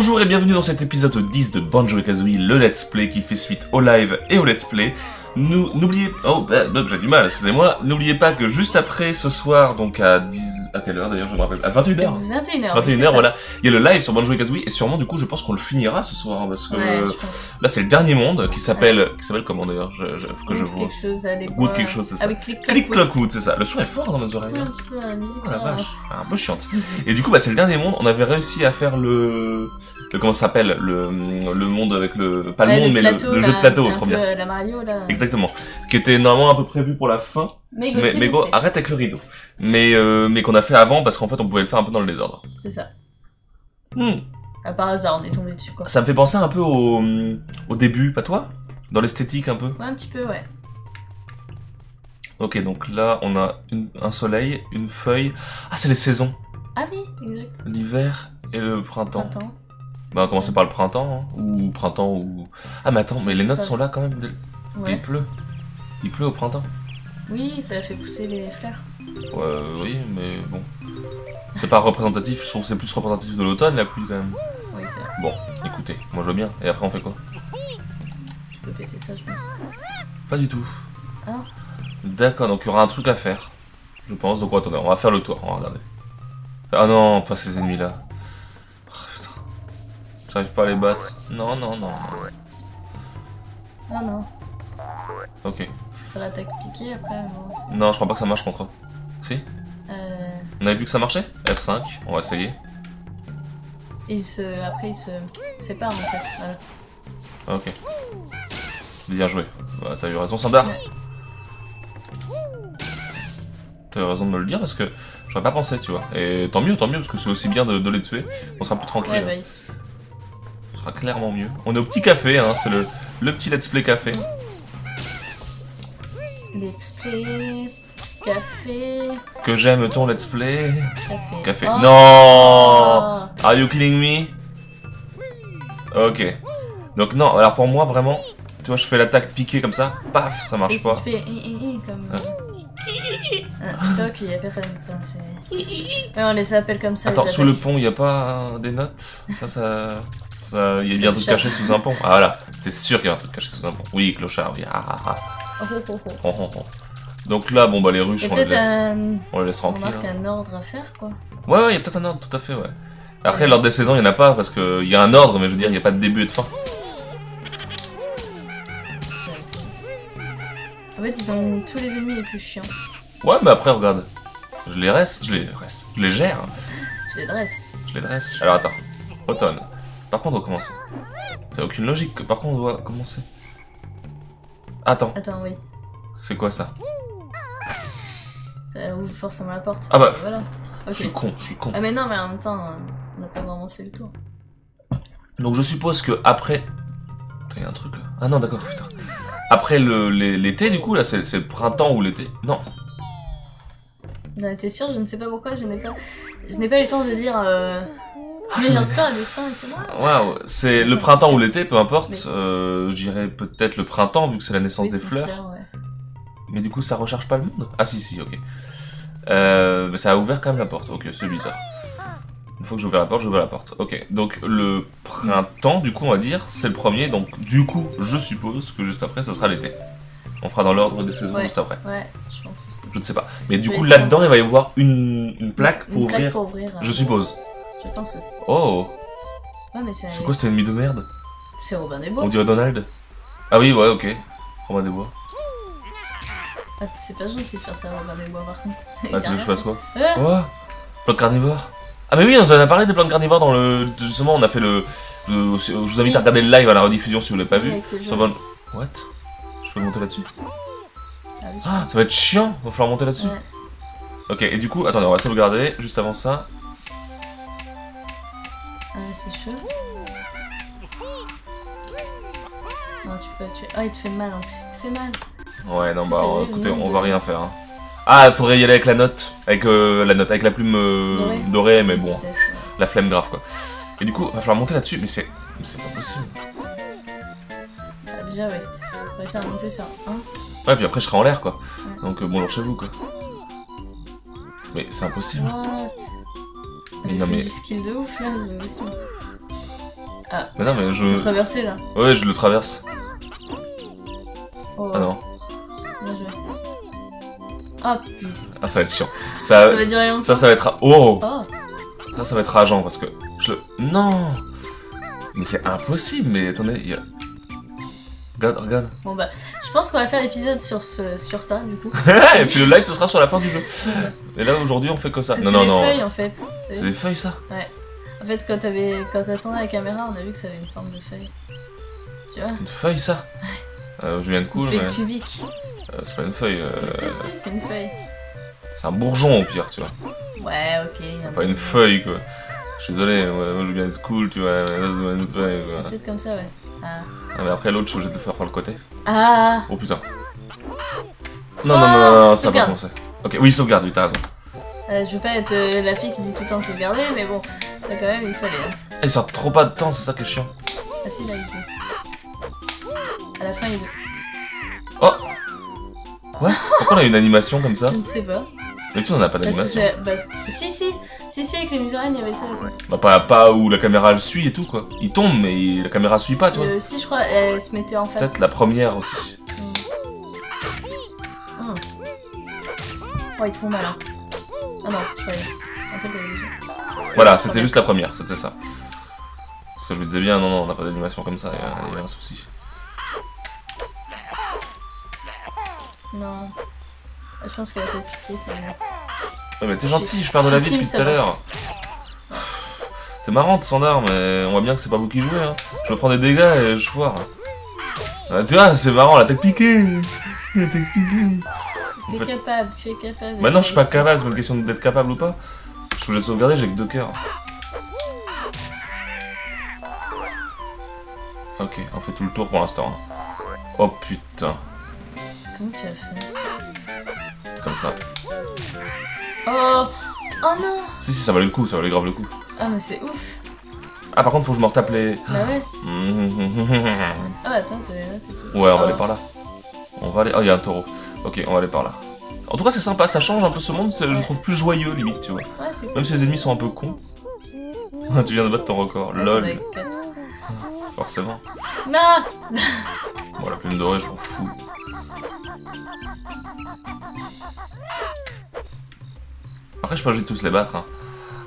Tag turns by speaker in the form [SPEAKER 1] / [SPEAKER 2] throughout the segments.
[SPEAKER 1] Bonjour et bienvenue dans cet épisode 10 de Banjo-Kazooie, le let's play qui fait suite au live et au let's play. Nous, n'oubliez... Oh, bah, bah, j'ai du mal, excusez-moi. N'oubliez pas que juste après ce soir, donc à 10... À quelle heure d'ailleurs, je me rappelle À 21h
[SPEAKER 2] 21h.
[SPEAKER 1] 21h, voilà. Il y a le live sur Banjo Kazooie et sûrement du coup je pense qu'on le finira ce soir hein, parce que
[SPEAKER 2] Ouais, je pense.
[SPEAKER 1] là c'est le dernier monde qui s'appelle qui s'appelle comment d'ailleurs je, je, faut que je
[SPEAKER 2] Goûte
[SPEAKER 1] vois.
[SPEAKER 2] quelque chose, allez boire.
[SPEAKER 1] quelque chose, c'est ça.
[SPEAKER 2] Avec
[SPEAKER 1] Click Clock Wood, c'est ça. Le son est fort dans nos oreilles.
[SPEAKER 2] Ouais, un
[SPEAKER 1] hein.
[SPEAKER 2] petit peu la musique.
[SPEAKER 1] Oh la
[SPEAKER 2] là.
[SPEAKER 1] vache, un peu chiante. Et du coup, bah, c'est le dernier monde. On avait réussi à faire le, le comment ça s'appelle, le, le monde avec le, pas le monde, mais le,
[SPEAKER 2] plateau,
[SPEAKER 1] le
[SPEAKER 2] là,
[SPEAKER 1] jeu de plateau, trop bien.
[SPEAKER 2] euh, La Mario là.
[SPEAKER 1] Exactement. Qui était normalement un peu prévu pour la fin.
[SPEAKER 2] Mais
[SPEAKER 1] Mais, mais go, arrête avec le rideau. Mais, euh, mais qu'on a fait avant parce qu'en fait, on pouvait le faire un peu dans le désordre.
[SPEAKER 2] C'est ça.
[SPEAKER 1] Hmm.
[SPEAKER 2] Ah, par hasard, on est tombé dessus quoi.
[SPEAKER 1] Ça me fait penser un peu au, au début, pas toi? Dans l'esthétique un peu?
[SPEAKER 2] Ouais, un petit peu, ouais.
[SPEAKER 1] Ok, donc là, on a une- un soleil, une feuille. Ah, c'est les saisons.
[SPEAKER 2] Ah oui, exact.
[SPEAKER 1] L'hiver et le printemps.
[SPEAKER 2] Attends.
[SPEAKER 1] Bah, on va commencer par le printemps, hein, ou printemps, ou... Ah, mais attends, mais les notes sont là quand même. Dès- Il
[SPEAKER 2] Ouais.
[SPEAKER 1] pleut. Il pleut au printemps.
[SPEAKER 2] Oui, ça fait pousser les fleurs.
[SPEAKER 1] Ouais, oui, mais bon. C'est pas représentatif, je trouve que c'est plus représentatif de l'automne, la pluie quand même.
[SPEAKER 2] Oui, c'est vrai.
[SPEAKER 1] Bon, écoutez, moi je veux bien. Et après, on fait quoi?
[SPEAKER 2] Tu peux péter ça, je pense.
[SPEAKER 1] Pas du tout.
[SPEAKER 2] Ah.
[SPEAKER 1] D'accord, donc il y aura un truc à faire. Je pense. Donc attendez, on va faire le tour, on va regarder. Ah non, pas ces ennemis-là. Oh, putain. J'arrive pas à les battre. Non, non, non, non.
[SPEAKER 2] Ah non.
[SPEAKER 1] Ok.
[SPEAKER 2] Faut l'attaque piquée après. Bon,
[SPEAKER 1] Non, je crois pas que ça marche contre eux. Si
[SPEAKER 2] euh...
[SPEAKER 1] On avait vu que ça marchait? F5, on va essayer.
[SPEAKER 2] Ils se... Après, ils se séparent en fait. Voilà.
[SPEAKER 1] Ok. Bien joué. Bah, t'as eu raison, Sandar.
[SPEAKER 2] Ouais.
[SPEAKER 1] T'as eu raison de me le dire parce que j'aurais pas pensé, tu vois. Et tant mieux, tant mieux, parce que c'est aussi bien de, de les tuer. On sera plus tranquille.
[SPEAKER 2] Ouais, bah.
[SPEAKER 1] Ce sera clairement mieux. On est au petit café, hein, c'est le, le petit let's play café.
[SPEAKER 2] Let's play. Café.
[SPEAKER 1] Que j'aime ton let's play.
[SPEAKER 2] Café.
[SPEAKER 1] Café.
[SPEAKER 2] Oh.
[SPEAKER 1] Non Are you kidding me? Ok. Donc non, alors pour moi vraiment, tu vois, je fais l'attaque piquée comme ça, paf, ça
[SPEAKER 2] Et
[SPEAKER 1] marche
[SPEAKER 2] si
[SPEAKER 1] pas.
[SPEAKER 2] tu fais comme.
[SPEAKER 1] Ah.
[SPEAKER 2] Ah, qu'il y a personne, putain, c'est. On les appelle comme ça.
[SPEAKER 1] Attends, sous le pont, il y a pas euh, des notes? Ça, ça... ça... Il y a bien un truc caché sous un pont? Ah voilà, c'était sûr qu'il y a un truc caché sous un pont. Oui, clochard, oui. Ah, ah, ah. Donc là, bon bah les ruches, on les laisse,
[SPEAKER 2] un.
[SPEAKER 1] on les laisse
[SPEAKER 2] On
[SPEAKER 1] tranquilles.
[SPEAKER 2] marque
[SPEAKER 1] hein.
[SPEAKER 2] un ordre à faire, quoi.
[SPEAKER 1] Ouais, ouais, il y a peut-être un ordre, tout à fait, ouais. Après, l'ordre des
[SPEAKER 2] c'est-
[SPEAKER 1] saisons, il y en a pas, parce que il y a un ordre, mais je veux dire, il y a pas de début et de fin.
[SPEAKER 2] En fait, ils ont mis tous les ennemis les plus chiants.
[SPEAKER 1] Ouais, mais après, regarde. Je les reste, je les reste, je les gère,
[SPEAKER 2] Je les dresse.
[SPEAKER 1] je les dresse. Alors attends, automne. Par contre, on doit commencer. A aucune logique, que- par contre, on doit commencer. Attends,
[SPEAKER 2] Attends, oui.
[SPEAKER 1] c'est quoi ça
[SPEAKER 2] Ça ouvre forcément la porte.
[SPEAKER 1] Ah bah.
[SPEAKER 2] Voilà.
[SPEAKER 1] Je suis con, je suis con.
[SPEAKER 2] Ah, mais non, mais en même temps, on n'a pas vraiment fait le tour.
[SPEAKER 1] Donc je suppose que après. Putain, y a un truc là. Ah non, d'accord, putain. Après le- l'été, du coup, là, c'est c'est le printemps ou l'été? Non.
[SPEAKER 2] Bah, T'es sûr Je ne sais pas pourquoi, je n'ai pas. Je n'ai pas eu le temps de dire. Euh...
[SPEAKER 1] Ah,
[SPEAKER 2] 200 et c'est moi.
[SPEAKER 1] Waouh, c'est le
[SPEAKER 2] Ça-
[SPEAKER 1] printemps ou l'été, peu importe.
[SPEAKER 2] Mais-
[SPEAKER 1] Euh, je dirais peut-être le printemps, vu que c'est la naissance
[SPEAKER 2] Oui,
[SPEAKER 1] des fleurs.
[SPEAKER 2] ouais.
[SPEAKER 1] Mais du coup, ça recharge pas le monde? Ah si, si, ok. Euh, mais ça a ouvert quand même la porte. Ok, c'est bizarre. Une fois que j'ai ouvert la porte, j'ai ouvert la porte. Ok, donc le printemps, du coup, on va dire, c'est le premier. Donc du coup, je suppose que juste après, ce sera l'été. On fera dans l'ordre des saisons
[SPEAKER 2] Ouais.
[SPEAKER 1] juste après.
[SPEAKER 2] Ouais, je pense aussi.
[SPEAKER 1] Je ne sais pas. Mais du coup, là-dedans, il va y avoir une, une plaque pour
[SPEAKER 2] Une plaque
[SPEAKER 1] ouvrir.
[SPEAKER 2] pour ouvrir.
[SPEAKER 1] Je
[SPEAKER 2] euh,
[SPEAKER 1] suppose.
[SPEAKER 2] Je pense aussi.
[SPEAKER 1] Oh,
[SPEAKER 2] Ouais, mais c'est.
[SPEAKER 1] c'est quoi cet ennemi de merde
[SPEAKER 2] C'est Robin des
[SPEAKER 1] On
[SPEAKER 2] Bois.
[SPEAKER 1] dirait Donald Ah oui, ouais, ok. Romain des Bois.
[SPEAKER 2] Ah, c'est pas gentil de faire ça, Robin des Bois, par contre.
[SPEAKER 1] Ah, tu veux que je fasse quoi
[SPEAKER 2] Euh,
[SPEAKER 1] Quoi Plante carnivore Ah mais oui, on en a parlé des plantes carnivores dans le... Justement, on a fait le... le- Je vous invite à regarder le live à la rediffusion si vous l'avez pas vu. Ça va... What Je peux monter là-dessus
[SPEAKER 2] Ah oui.
[SPEAKER 1] Ah, ça va être chiant Va falloir monter là-dessus
[SPEAKER 2] Ouais.
[SPEAKER 1] Ok, et du coup, attendez, on va sauvegarder. Juste avant ça...
[SPEAKER 2] Ah, mais c'est chaud. Non, tu peux pas tuer. Ah, il te fait mal en plus, il te fait mal.
[SPEAKER 1] Ouais, non, bah, euh, écoutez, on
[SPEAKER 2] de-
[SPEAKER 1] va rien faire. hein. Ah, il faudrait y aller avec la note. Avec euh, la note, avec la plume euh,
[SPEAKER 2] Dorée.
[SPEAKER 1] mais bon,
[SPEAKER 2] ouais.
[SPEAKER 1] la flemme grave, quoi. Et du coup, va falloir monter là-dessus, mais c'est... mais c'est pas possible.
[SPEAKER 2] Ah, déjà, ouais. On va essayer de monter sur un.
[SPEAKER 1] Ouais, puis après, je serai en l'air, quoi.
[SPEAKER 2] Ouais.
[SPEAKER 1] Donc, euh, bonjour chez vous, quoi. Mais c'est impossible.
[SPEAKER 2] What?
[SPEAKER 1] Mais non,
[SPEAKER 2] fait
[SPEAKER 1] mais-
[SPEAKER 2] du skill de ouf là, c'est possible. Ah.
[SPEAKER 1] Mais non, mais je.
[SPEAKER 2] traversé là.
[SPEAKER 1] Ouais, je le traverse.
[SPEAKER 2] Oh,
[SPEAKER 1] Ah non.
[SPEAKER 2] Bien joué. Ah, putain.
[SPEAKER 1] Ah, ça va être chiant.
[SPEAKER 2] Ça
[SPEAKER 1] Ça,
[SPEAKER 2] va durer longtemps.
[SPEAKER 1] ça, ça va être. Oh
[SPEAKER 2] Oh,
[SPEAKER 1] Ça, ça va être rageant parce que. Je. Non Mais c'est impossible, mais attendez, il y a. Regarde, regarde.
[SPEAKER 2] bon bah, je pense qu'on va faire l'épisode sur, ce, sur ça du coup.
[SPEAKER 1] Et puis le live, ce sera sur la fin du jeu. Et là, aujourd'hui, on fait que ça.
[SPEAKER 2] C'est
[SPEAKER 1] Non,
[SPEAKER 2] c'est
[SPEAKER 1] non,
[SPEAKER 2] des
[SPEAKER 1] non.
[SPEAKER 2] feuilles en fait.
[SPEAKER 1] C'est des feuilles, ça
[SPEAKER 2] En fait, quand t'avais, quand t'as tourné la caméra, on a vu que ça avait une forme de feuille. Tu vois
[SPEAKER 1] Une feuille, ça euh, Julien de
[SPEAKER 2] Une
[SPEAKER 1] cool,
[SPEAKER 2] feuille
[SPEAKER 1] mais.
[SPEAKER 2] cubique.
[SPEAKER 1] euh, c'est pas une feuille. euh,
[SPEAKER 2] Si, si, c'est une feuille.
[SPEAKER 1] C'est un bourgeon, au pire, tu vois.
[SPEAKER 2] Ouais, ok. a
[SPEAKER 1] Pas une feuille, quoi. Je suis désolé, moi je veux bien être cool, tu vois.
[SPEAKER 2] Peut-être comme ça, ouais. Ah.
[SPEAKER 1] Mais après l'autre, je suis obligé de le faire par le côté.
[SPEAKER 2] Ah
[SPEAKER 1] Oh putain. Non, non, non, non, ça va commencer. Ok, oui, sauvegarde, oui, t'as raison.
[SPEAKER 2] Euh, Je veux pas être euh, la fille qui dit tout le temps de sauvegarder, mais bon, là quand même, il fallait. hein.
[SPEAKER 1] Ah, il sort trop pas de temps, c'est ça qui est chiant.
[SPEAKER 2] Ah si, là, il dit. À la fin, il dit.
[SPEAKER 1] Oh What? Pourquoi on a une animation comme ça?
[SPEAKER 2] Je ne sais pas.
[SPEAKER 1] Mais tu on a pas d'animation.
[SPEAKER 2] Bah, si, si Si, si, avec les musaraignes, il y avait ça aussi.
[SPEAKER 1] Bah, pas, pas où la caméra le suit et tout, quoi. Il tombe, mais la caméra suit pas, tu vois.
[SPEAKER 2] Euh, si, je crois, elle se mettait en face.
[SPEAKER 1] Peut-être la première aussi.
[SPEAKER 2] Hmm. Oh, ils te font mal, hein. Ah non, je croyais. En fait, déjà.
[SPEAKER 1] Voilà, c'était juste la première, c'était ça. Parce que je me disais bien, non, non, on n'a pas d'animation comme ça, il y, a- il y a un souci.
[SPEAKER 2] Non. Je pense qu'elle a peut-être piqué, c'est mieux.
[SPEAKER 1] Mais t'es gentil, je perds de la vie depuis tout à l'heure. T'es marrante, Sandar, mais on voit bien que c'est pas vous qui jouez, hein. Je me prends des dégâts et je foire. Ah, tu vois, c'est marrant, la tech piquée La tech piquée
[SPEAKER 2] T'es
[SPEAKER 1] fait-
[SPEAKER 2] capable, tu es capable.
[SPEAKER 1] Maintenant, je suis pas capable, c'est pas une question d'être capable ou pas. Je voulais sauvegarder, j'ai que deux cœurs. Ok, on fait tout le tour pour l'instant. hein. Oh putain,
[SPEAKER 2] Comment tu as fait?
[SPEAKER 1] Comme ça.
[SPEAKER 2] Oh Oh non
[SPEAKER 1] Si, si, ça valait le coup, ça valait grave le coup.
[SPEAKER 2] Ah, mais c'est ouf
[SPEAKER 1] Ah, par contre, faut que je me retape les.
[SPEAKER 2] Bah ouais
[SPEAKER 1] ouais,
[SPEAKER 2] Ah, attends, t'es là, t'es tout.
[SPEAKER 1] on va
[SPEAKER 2] Ah
[SPEAKER 1] aller par là. On va aller. Oh, il y a un taureau. Ok, on va aller par là. En tout cas, c'est sympa, ça change un peu ce monde, je
[SPEAKER 2] Ouais.
[SPEAKER 1] trouve plus joyeux limite, tu vois.
[SPEAKER 2] Ouais, c'est cool.
[SPEAKER 1] Même si les ennemis sont un peu cons. tu viens de battre ton record,
[SPEAKER 2] Ouais,
[SPEAKER 1] lol, forcément.
[SPEAKER 2] Non
[SPEAKER 1] Bon, la plume dorée, je m'en fous. Après, je peux pas obligé de tous les battre. Hein.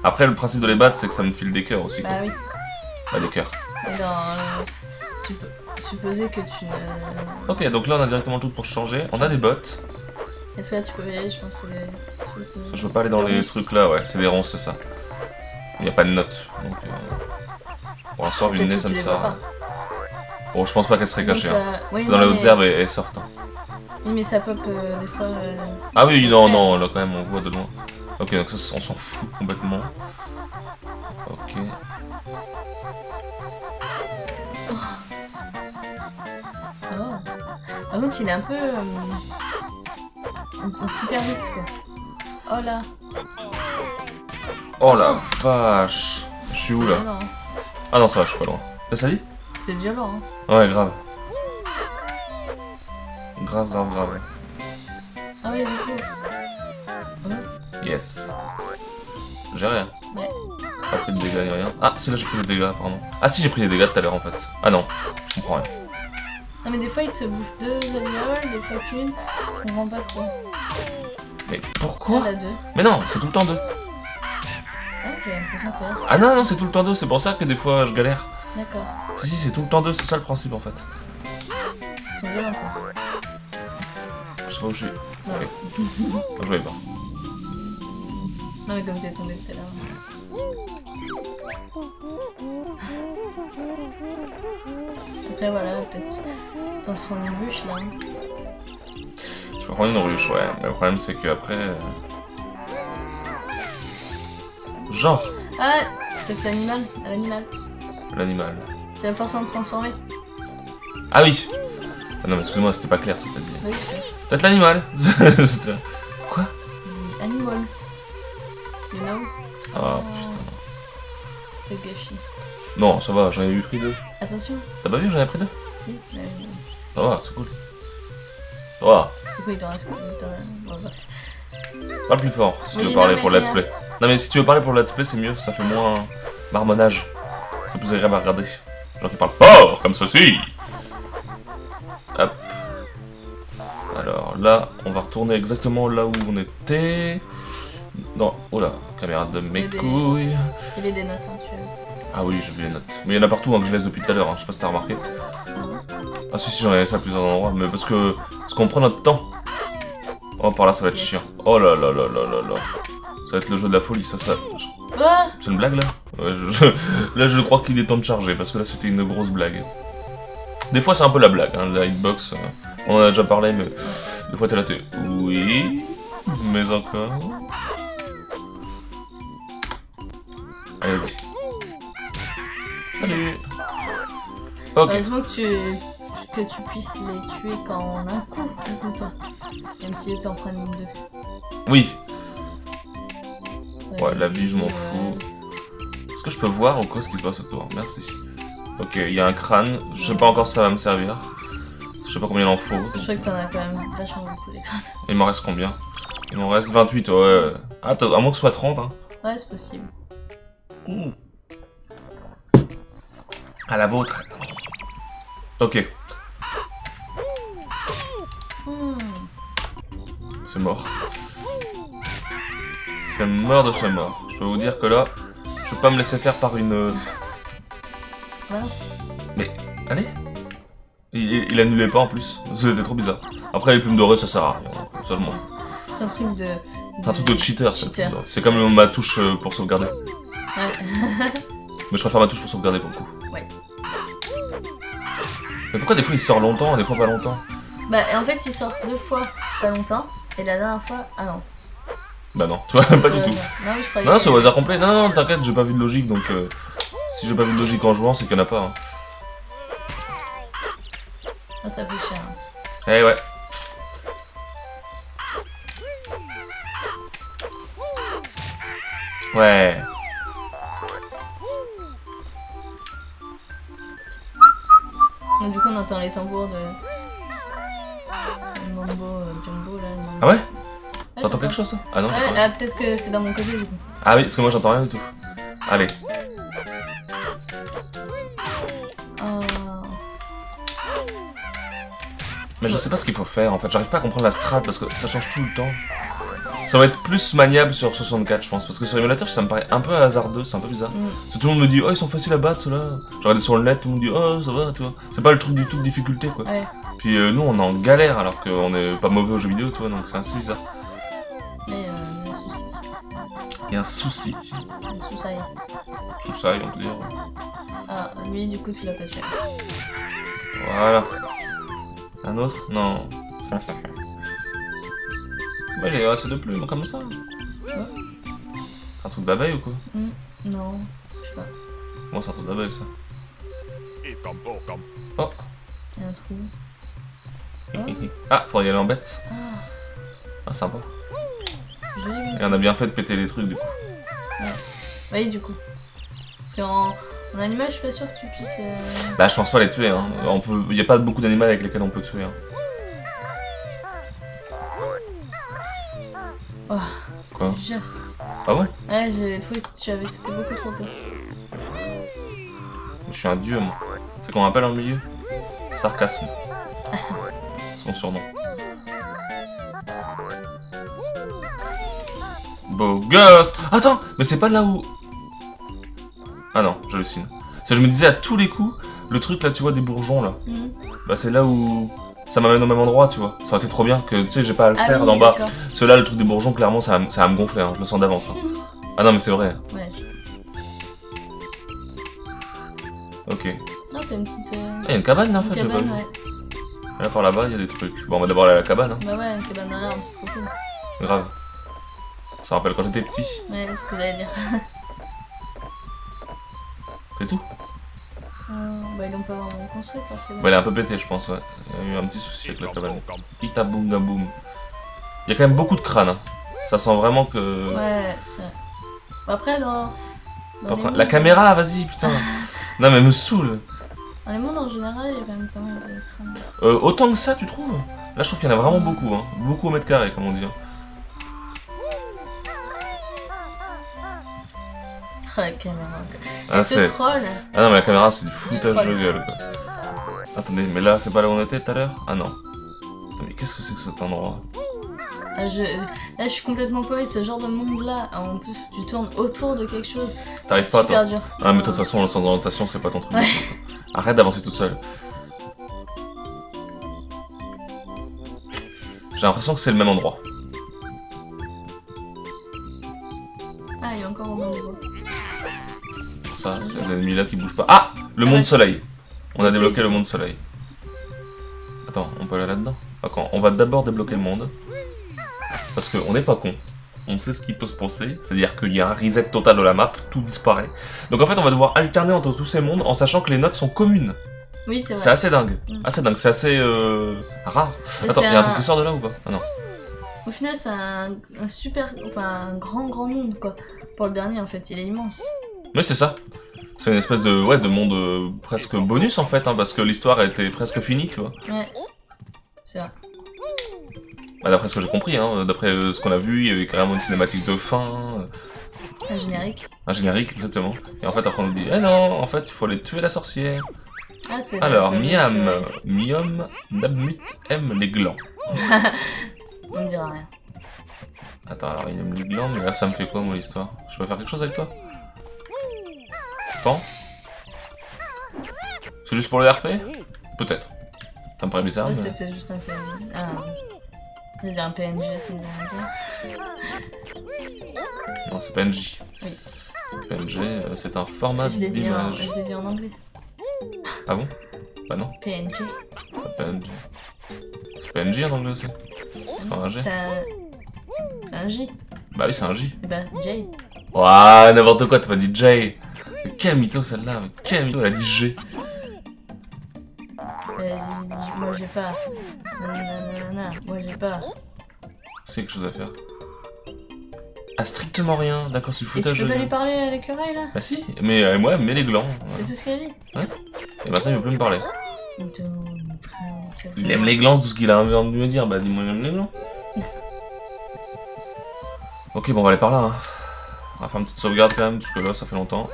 [SPEAKER 1] Après, le principe de les battre, c'est que ça me file des cœurs aussi. Quoi.
[SPEAKER 2] Bah oui.
[SPEAKER 1] Pas des cœurs.
[SPEAKER 2] Dans... euh, suppo- supposer que tu.
[SPEAKER 1] Ok, donc là, on a directement tout pour changer. On a des bottes.
[SPEAKER 2] Est-ce que là, tu peux y aller Je pense que
[SPEAKER 1] Je veux pas aller dans les trucs là, ouais. C'est des ronces, c'est ça. Il n'y a pas de notes. Donc, euh, pour l'instant, vu le
[SPEAKER 2] Peut-être
[SPEAKER 1] nez, ça me sert. rien. Bon, je pense pas qu'elle serait cachée. hein.
[SPEAKER 2] oui,
[SPEAKER 1] C'est dans les hautes
[SPEAKER 2] mais-
[SPEAKER 1] herbes et sortent. hein.
[SPEAKER 2] Oui, mais ça pop euh, des fois... euh,
[SPEAKER 1] Ah oui, non, non, là quand même, on voit de loin. Ok, donc ça, on s'en fout complètement. Ok.
[SPEAKER 2] Oh. Par contre, il est un peu... euh, On, s'hyper vite, quoi. Oh là
[SPEAKER 1] Oh la vache Je suis où là
[SPEAKER 2] violent, hein.
[SPEAKER 1] Ah non, ça va, je suis pas loin. T'as ça dit
[SPEAKER 2] C'était violent, hein.
[SPEAKER 1] Ouais, grave. Grave, grave, grave.
[SPEAKER 2] Ah oui, du coup...
[SPEAKER 1] Yes. J'ai rien.
[SPEAKER 2] Ouais.
[SPEAKER 1] Pas pris de dégâts ni rien. Ah, si là j'ai pris des dégâts, pardon. Ah si, j'ai pris des dégâts tout à l'heure en fait. Ah non, je comprends rien.
[SPEAKER 2] Non mais des fois il te bouffe deux alvéoles, des fois qu'une, on comprend pas trop.
[SPEAKER 1] Mais pourquoi
[SPEAKER 2] Là, deux.
[SPEAKER 1] Mais non, c'est tout le temps deux.
[SPEAKER 2] Ah, que
[SPEAKER 1] Ah non, non, c'est tout le temps deux, c'est pour ça que des fois je galère.
[SPEAKER 2] D'accord.
[SPEAKER 1] Si, si, c'est tout le temps deux, c'est ça le principe en fait.
[SPEAKER 2] Ils sont violents quoi.
[SPEAKER 1] Je sais pas où je suis. Ok. Je voyais pas.
[SPEAKER 2] Non mais comme t'es tombé tout à l'heure. Après voilà, peut-être seras une ruche là.
[SPEAKER 1] Je peux prendre une ruche, ouais. Mais le problème c'est que après. euh, Genre,
[SPEAKER 2] Ah Peut-être l'animal L'animal.
[SPEAKER 1] l'animal.
[SPEAKER 2] Tu vas forcément te transformer.
[SPEAKER 1] Ah oui Ah non, mais excuse-moi, c'était pas clair ce que t'as dit.
[SPEAKER 2] Oui.
[SPEAKER 1] Peut-être l'animal Quoi
[SPEAKER 2] animal.
[SPEAKER 1] Ah putain.
[SPEAKER 2] Gâchis.
[SPEAKER 1] Non, ça va, j'en ai eu pris deux.
[SPEAKER 2] Attention.
[SPEAKER 1] T'as pas vu, j'en ai pris deux
[SPEAKER 2] Si. mais-
[SPEAKER 1] Ça va, c'est cool. Ça va.
[SPEAKER 2] Du coup il t'en reste quoi.
[SPEAKER 1] Parle plus fort si tu veux parler pour le let's play. Non mais si tu veux parler pour le let's play c'est mieux, ça fait moins marmonnage. C'est plus agréable à regarder. Alors qu'il parle fort, comme ceci. Hop. Alors là, on va retourner exactement là où on était. Non, oh là, caméra de mes couilles.
[SPEAKER 2] Il y avait des notes, hein, tu vois.
[SPEAKER 1] Ah oui, j'ai vu les notes. Mais il y en a partout hein, que je laisse depuis tout à l'heure, hein. je sais pas si t'as remarqué. Ah si, si, j'en ai laissé à plusieurs endroits, mais parce que... Parce qu'on prend notre temps. Oh, par là, ça va être chiant. Oh là là là là là là. Ça va être le jeu de la folie, ça, ça...
[SPEAKER 2] Ah
[SPEAKER 1] C'est une blague, là? Ouais, je- je- Là, je crois qu'il est temps de charger, parce que là, c'était une grosse blague. Des fois, c'est un peu la blague, hein, la hitbox. euh, On en a déjà parlé, mais... Des fois, t'es là, t'es... Oui... Mais encore... Allez, vas-y. Salut Ok.
[SPEAKER 2] Heureusement que tu, que tu puisses les tuer qu'en un coup, du coup, toi. Même si t'en prennent deux.
[SPEAKER 1] Oui, ouais, la vie, je m'en
[SPEAKER 2] euh,
[SPEAKER 1] fous. Est-ce que je peux voir ou quoi ce qui se passe autour? Merci. Ok, il y a un crâne. Je sais pas encore si ça va me servir. Je sais pas combien il en faut.
[SPEAKER 2] Je crois que t'en as quand même vachement beaucoup des crânes.
[SPEAKER 1] Il m'en reste combien? Il m'en reste 28, ouais. Ah, à moins que ce soit 30, hein.
[SPEAKER 2] Ouais, c'est possible.
[SPEAKER 1] À la vôtre. Ok, c'est mort. C'est mort de chez mort. Je peux vous dire que là, je vais pas me laisser faire par une...
[SPEAKER 2] Voilà.
[SPEAKER 1] Allez il, il, annulait pas en plus. C'était trop bizarre. Après, les plumes dorées, ça sert à rien. Ça, je m'en fous.
[SPEAKER 2] C'est un truc de.
[SPEAKER 1] C'est un truc de cheater. C'est comme ma touche euh, pour sauvegarder.
[SPEAKER 2] Ouais.
[SPEAKER 1] Mais je préfère ma touche pour sauvegarder pour le coup.
[SPEAKER 2] Ouais.
[SPEAKER 1] Mais pourquoi des fois il sort longtemps, des fois pas longtemps
[SPEAKER 2] bah, en fait, il sort deux fois, pas longtemps. Et la dernière fois. Ah non.
[SPEAKER 1] Bah non, tu vois, pas du tout.
[SPEAKER 2] Non, mais je croyais.
[SPEAKER 1] Non, c'est au hasard complet. Non, non, non, t'inquiète, j'ai pas vu de logique donc. euh, si j'ai pas vu de logique en jouant, c'est qu'il y en a pas. hein.
[SPEAKER 2] Ah, t'as fait cher. hein.
[SPEAKER 1] Eh ouais. Ouais.
[SPEAKER 2] Du coup, on entend les tambours de. Le mambo euh, jumbo là. le mambo.
[SPEAKER 1] Ah ouais T'entends quelque chose ça Ah non,
[SPEAKER 2] ah, peut-être que c'est dans mon côté du coup.
[SPEAKER 1] Ah oui, parce que moi j'entends rien du tout. Allez.
[SPEAKER 2] Ah.
[SPEAKER 1] Mais je sais pas ce qu'il faut faire en fait, j'arrive pas à comprendre la strat parce que ça change tout le temps. Ça va être plus maniable sur 64 je pense, parce que sur émulateur ça me paraît un peu hasardeux, c'est un peu bizarre.
[SPEAKER 2] Mm.
[SPEAKER 1] Parce que tout le monde me dit oh ils sont faciles à battre ceux-là. J'ai regardé sur le net, tout le monde dit oh ça va, tu vois. C'est pas le truc du tout de difficulté quoi.
[SPEAKER 2] Ouais.
[SPEAKER 1] Puis euh, nous on est en galère alors qu'on est pas mauvais aux jeux vidéo, tu vois, donc c'est assez bizarre.
[SPEAKER 2] Mais euh, il y a un souci.
[SPEAKER 1] Il y a un souci.
[SPEAKER 2] Un souci.
[SPEAKER 1] On peut dire.
[SPEAKER 2] Ah, lui, du coup, tu l'as pas tué.
[SPEAKER 1] Voilà. Un autre? Non. Moi j'ai assez de plumes comme ça. C'est un truc d'abeille ou quoi
[SPEAKER 2] Hmm, Non, je sais pas.
[SPEAKER 1] Moi c'est un truc d'abeille ça.
[SPEAKER 2] Il y a un trou.
[SPEAKER 1] Ah, faudrait y aller en bête.
[SPEAKER 2] Ah,
[SPEAKER 1] Ah, sympa. Et on a bien fait de péter les trucs du coup.
[SPEAKER 2] Oui, du coup. Parce qu'en en animal, je suis pas sûre que tu puisses. euh,
[SPEAKER 1] Bah, je pense pas les tuer. Hein. On peut... Y a pas beaucoup d'animaux avec lesquels on peut tuer. Hein.
[SPEAKER 2] Oh,
[SPEAKER 1] Quoi
[SPEAKER 2] c'était juste.
[SPEAKER 1] Ah ouais
[SPEAKER 2] Ouais, j'ai trouvé que tu avais. C'était beaucoup trop tôt.
[SPEAKER 1] Je suis un dieu moi. C'est qu'on appelle en milieu Sarcasme. C'est mon surnom. Beau gosse Attends Mais c'est pas là où... Ah non, j'hallucine. Je me disais à tous les coups, le truc là, tu vois, des bourgeons là,
[SPEAKER 2] Hmm.
[SPEAKER 1] bah c'est là où... Ça m'amène au même endroit, tu vois. Ça aurait été trop bien que, tu sais, j'ai pas à le
[SPEAKER 2] Ah
[SPEAKER 1] faire
[SPEAKER 2] oui,
[SPEAKER 1] d'en bas. Ceux-là, le truc des bourgeons, clairement, ça, ça va me gonfler, hein. je le sens d'avance. hein. Ah non, mais c'est vrai.
[SPEAKER 2] Ouais.
[SPEAKER 1] Ok.
[SPEAKER 2] Non, t'as une petite. euh,
[SPEAKER 1] Ah, y a une cabane là, en fait, j'ai pas vu.
[SPEAKER 2] ouais.
[SPEAKER 1] Là par là-bas, il y a des trucs. Bon, on va d'abord aller à la cabane, hein.
[SPEAKER 2] Bah ouais, une cabane dans l'arbre, c'est trop cool.
[SPEAKER 1] grave. Ça rappelle quand j'étais petit,
[SPEAKER 2] Ouais, c'est ce que j'allais dire.
[SPEAKER 1] c'est tout?
[SPEAKER 2] Euh, bah, ils l'ont pas vraiment construit, cabane.
[SPEAKER 1] Bah, elle est un peu pétée, je pense, ouais. Il y a eu un petit souci avec la cabane. Itabunga boom. Il y a quand même beaucoup de crânes, hein. Ça sent vraiment que.
[SPEAKER 2] Ouais. Bah, après, dans.
[SPEAKER 1] La caméra, vas-y, putain. non, mais elle me saoule.
[SPEAKER 2] Dans les mondes en général, il y a quand même pas mal de crânes.
[SPEAKER 1] Euh, autant que ça, tu trouves? Là, je trouve qu'il y en a vraiment beaucoup, hein. Beaucoup au mètre carré, comme on dit. hein.
[SPEAKER 2] La caméra. quoi.
[SPEAKER 1] Ah, c'est...
[SPEAKER 2] troll.
[SPEAKER 1] ah non, mais la caméra, c'est du foutage de gueule, quoi. Attendez, mais là, c'est pas là où on était tout à l'heure? Ah non. Attends, mais qu'est-ce que c'est que cet endroit?
[SPEAKER 2] Ah, je... Là, je suis complètement paumée. Ce genre de monde-là, en plus, tu tournes autour de quelque chose.
[SPEAKER 1] T'arrives pas, toi
[SPEAKER 2] super dur.
[SPEAKER 1] Ah, mais toi, de toute façon, le sens d'orientation, c'est pas ton truc.
[SPEAKER 2] Ouais.
[SPEAKER 1] Arrête d'avancer tout seul. J'ai l'impression que c'est le même endroit. Ça, c'est les ennemis là qui bougent pas. Ah Le monde soleil. On a débloqué le monde soleil. Attends, on peut aller là-dedans? D'accord, on va d'abord débloquer le monde. Parce qu'on n'est pas con. On sait ce qui peut se passer. C'est-à-dire qu'il y a un reset total de la map, tout disparaît. Donc en fait, on va devoir alterner entre tous ces mondes en sachant que les notes sont communes.
[SPEAKER 2] Oui, c'est
[SPEAKER 1] C'est
[SPEAKER 2] vrai.
[SPEAKER 1] assez dingue.
[SPEAKER 2] Mm.
[SPEAKER 1] Assez dingue, c'est assez euh, rare. Attends,
[SPEAKER 2] c'est
[SPEAKER 1] il y a un
[SPEAKER 2] un-
[SPEAKER 1] truc qui sort de là ou pas? Ah non.
[SPEAKER 2] Au final, c'est un... un super. Enfin, un grand, grand monde, quoi. Pour le dernier, en fait, il est immense.
[SPEAKER 1] Mais c'est ça. C'est une espèce de, ouais, de monde euh, presque bonus en fait, hein, parce que l'histoire était presque finie, tu vois.
[SPEAKER 2] Ouais. C'est vrai.
[SPEAKER 1] Bah, d'après ce que j'ai compris, hein, d'après euh, ce qu'on a vu, il y avait carrément une cinématique de fin, euh,
[SPEAKER 2] Un générique.
[SPEAKER 1] un générique exactement. Et en fait, après on nous dit, eh non, en fait, il faut aller tuer la sorcière.
[SPEAKER 2] Ah, c'est
[SPEAKER 1] Alors, Miam,
[SPEAKER 2] que-
[SPEAKER 1] Miam, Nabmut aime les glands.
[SPEAKER 2] On ne dira rien.
[SPEAKER 1] Attends, alors il aime les glands, mais là ça me fait quoi, moi, l'histoire Je peux faire quelque chose avec toi? Pan C'est juste pour le RP Peut-être. Ça me paraît bizarre,
[SPEAKER 2] Ouais,
[SPEAKER 1] mais...
[SPEAKER 2] c'est peut-être juste un PNG. Ah, je veux dire un PNG, c'est bien
[SPEAKER 1] Non, c'est PNJ.
[SPEAKER 2] Oui.
[SPEAKER 1] PNG, euh, c'est un format d'image.
[SPEAKER 2] je l'ai dit en anglais.
[SPEAKER 1] Ah bon? Bah non,
[SPEAKER 2] PNG.
[SPEAKER 1] PNG. C'est PNJ en anglais aussi C'est pas un G
[SPEAKER 2] C'est un... J.
[SPEAKER 1] Bah oui, c'est un J.
[SPEAKER 2] Et bah, J.
[SPEAKER 1] Ouah, n'importe quoi, t'as pas dit J. Mais quel mytho celle-là, mytho, elle a dit G.
[SPEAKER 2] Euh, moi j'ai pas. Nanana, moi j'ai pas.
[SPEAKER 1] C'est quelque chose à faire. Ah, strictement rien, d'accord, c'est le
[SPEAKER 2] Et tu
[SPEAKER 1] foutage
[SPEAKER 2] peux pas lui parler à l'écureuil là?
[SPEAKER 1] Bah si, mais euh, moi, mais les glands.
[SPEAKER 2] C'est
[SPEAKER 1] ouais.
[SPEAKER 2] tout ce qu'il a dit
[SPEAKER 1] Et maintenant, il veut plus me parler. Il aime les glands, c'est tout ce qu'il a envie de me dire. Bah dis-moi, il aime les glands. Ok, bon, on va aller par là. Hein. On va faire une petite sauvegarde quand même, parce que là, ça fait longtemps.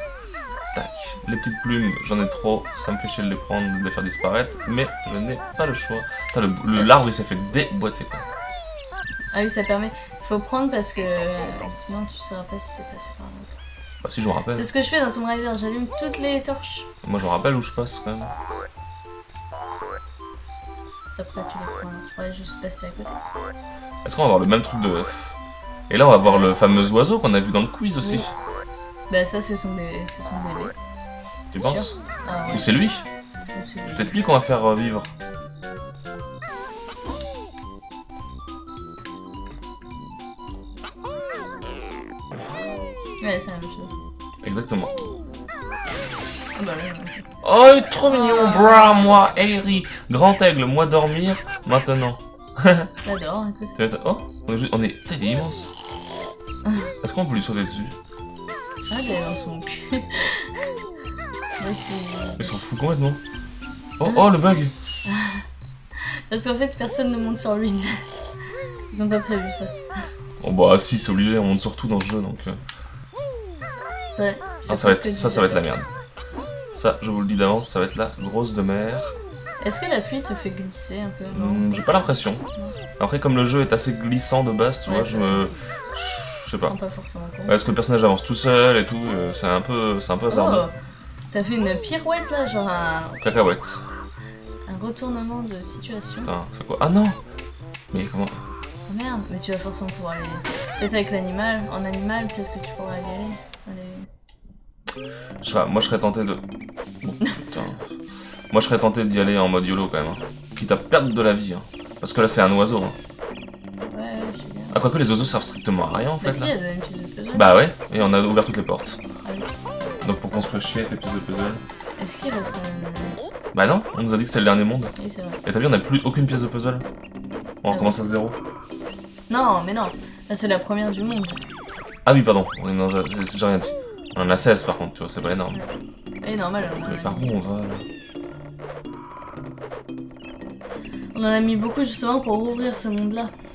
[SPEAKER 1] Tac. Les petites plumes, j'en ai trop. Ça me fait chier de les prendre, de les faire disparaître. Mais je n'ai pas le choix. Putain, le, le- l'arbre, il s'est fait déboîter, quoi.
[SPEAKER 2] Ah oui, ça permet. Faut prendre parce que sinon tu sauras pas si t'es passé par là.
[SPEAKER 1] Bah si, je me rappelle.
[SPEAKER 2] C'est ce que je fais dans Tomb Raider, j'allume toutes les torches.
[SPEAKER 1] Moi, je me rappelle où je passe, quand même.
[SPEAKER 2] Après tu les prends, tu pourrais juste passer à côté.
[SPEAKER 1] Est-ce qu'on va avoir le même truc de œuf Et là, on va voir le fameux oiseau qu'on a vu dans le quiz aussi.
[SPEAKER 2] Oui. Bah ça c'est son bébé, c'est son bébé.
[SPEAKER 1] Tu penses
[SPEAKER 2] Ah ouais,
[SPEAKER 1] Ou c'est lui
[SPEAKER 2] c'est.
[SPEAKER 1] Peut-être lui qu'on va faire euh, vivre.
[SPEAKER 2] Ouais, c'est la même chose.
[SPEAKER 1] Exactement.
[SPEAKER 2] Ah bah ouais, ouais.
[SPEAKER 1] Oh, il est trop mignon, bra, moi, Harry, grand aigle, moi dormir, maintenant.
[SPEAKER 2] J'adore, écoute.
[SPEAKER 1] Oh, on est, on est, putain, il est immense. Est-ce qu'on peut lui sauter dessus?
[SPEAKER 2] Ah, il est dans son cul. ok.
[SPEAKER 1] Il s'en fout complètement. Oh, oh, le bug
[SPEAKER 2] Parce qu'en fait, personne ne monte sur lui. Ils ont pas prévu ça.
[SPEAKER 1] Oh bah si, c'est obligé, on monte surtout dans le jeu, donc... euh,
[SPEAKER 2] Ouais,
[SPEAKER 1] Ah, ça, va
[SPEAKER 2] ce
[SPEAKER 1] être, ça, ça va être la merde. Ça, je vous le dis d'avance, ça va être la grosse de mer.
[SPEAKER 2] Est-ce que la pluie te fait glisser un peu
[SPEAKER 1] Hmm, J'ai pas l'impression. Après, comme le jeu est assez glissant de base, tu
[SPEAKER 2] Ouais,
[SPEAKER 1] vois, je me... Je sais pas.
[SPEAKER 2] pas forcément compte.
[SPEAKER 1] Est-ce que le personnage avance tout seul et tout euh, C'est un peu, c'est un peu hasardeux.
[SPEAKER 2] Oh, T'as fait une pirouette là, genre un,
[SPEAKER 1] Cacahuète.
[SPEAKER 2] un retournement de situation.
[SPEAKER 1] Putain, c'est quoi? Ah non Mais comment?
[SPEAKER 2] Oh merde, mais tu vas forcément pouvoir aller. Peut-être avec l'animal, en animal, peut-être que tu pourras y aller. Aller-
[SPEAKER 1] Je sais pas, moi je serais tenté de. Oh, putain. Moi je serais tenté d'y aller en mode YOLO quand même. hein. Quitte à perdre de la vie. hein. Parce que là c'est un oiseau. hein. Ah, quoique les oiseaux servent strictement à rien en
[SPEAKER 2] Bah
[SPEAKER 1] fait
[SPEAKER 2] si,
[SPEAKER 1] là.
[SPEAKER 2] elle donne une pièce de puzzle.
[SPEAKER 1] Bah ouais, et on a ouvert toutes les portes.
[SPEAKER 2] Ah oui.
[SPEAKER 1] Donc pour fasse chier tes pièces de puzzle.
[SPEAKER 2] Est-ce qu'il reste un...
[SPEAKER 1] Bah non, on nous a dit que c'était le dernier monde.
[SPEAKER 2] Oui, c'est vrai.
[SPEAKER 1] Et t'as vu, on a plus aucune pièce de puzzle. On
[SPEAKER 2] Ah
[SPEAKER 1] recommence à zéro.
[SPEAKER 2] Non, mais non. Là, c'est la première du monde.
[SPEAKER 1] Ah oui, pardon, on est dans j'ai rien dit. On en a 16 par contre, tu vois, c'est pas énorme.
[SPEAKER 2] Normal, on en,
[SPEAKER 1] Mais par où on va là?
[SPEAKER 2] On en a mis beaucoup justement pour ouvrir ce monde-là. Je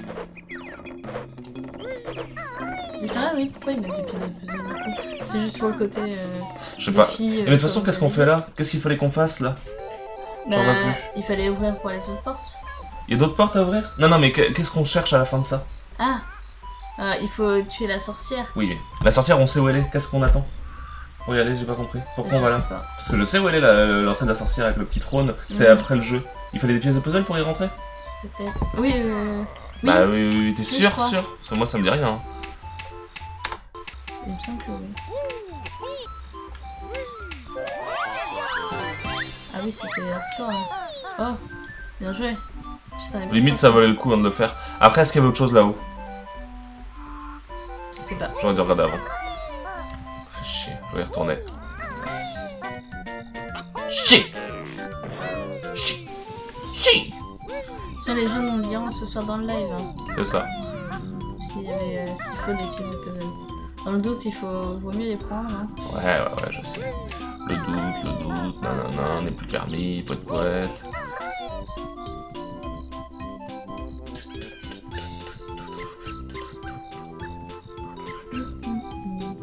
[SPEAKER 2] pas, oui, pourquoi ils mettent des pièces de puzzle C'est juste pour le côté. Euh,
[SPEAKER 1] Je sais pas.
[SPEAKER 2] filles,
[SPEAKER 1] Mais
[SPEAKER 2] euh,
[SPEAKER 1] de toute façon, qu'est-ce qu'on fait là. Qu'est-ce qu'il fallait qu'on fasse là
[SPEAKER 2] Bah, il fallait ouvrir pour les autres portes.
[SPEAKER 1] Il y a d'autres portes à ouvrir Non, non, mais que- qu'est-ce qu'on cherche à la fin de ça
[SPEAKER 2] Ah Euh, Il faut tuer la sorcière.
[SPEAKER 1] Oui, la sorcière, on sait où elle est. Qu'est-ce qu'on attend Pour y aller, j'ai pas compris. Pourquoi on va là. Parce que je sais où elle est la- l'entrée de la sorcière avec le petit trône. C'est après le jeu. Il fallait des pièces de puzzle pour y rentrer
[SPEAKER 2] Peut-être. Oui, euh... oui.
[SPEAKER 1] Bah oui, oui, oui, t'es sûr, sûr Parce que moi, ça me dit rien. hein.
[SPEAKER 2] Il me semble que oui. Ah oui, c'était hardcore. hein. Oh, bien joué.
[SPEAKER 1] Limite, ça valait le coup hein, de le faire. Après, est-ce qu'il y avait autre chose là-haut?
[SPEAKER 2] Je sais pas.
[SPEAKER 1] J'aurais dû regarder avant. Fait chier, je vais y retourner. Chier Chier Chier
[SPEAKER 2] Sur les jeunes, on diront ce soir dans le live. hein,
[SPEAKER 1] C'est ça.
[SPEAKER 2] S'il euh, s'il faut des pièces de puzzle. Dans le doute, il faut, vaut mieux les prendre. hein.
[SPEAKER 1] Ouais, ouais, ouais, je sais. Le doute, le doute, nanana, n'est plus permis, poète poète.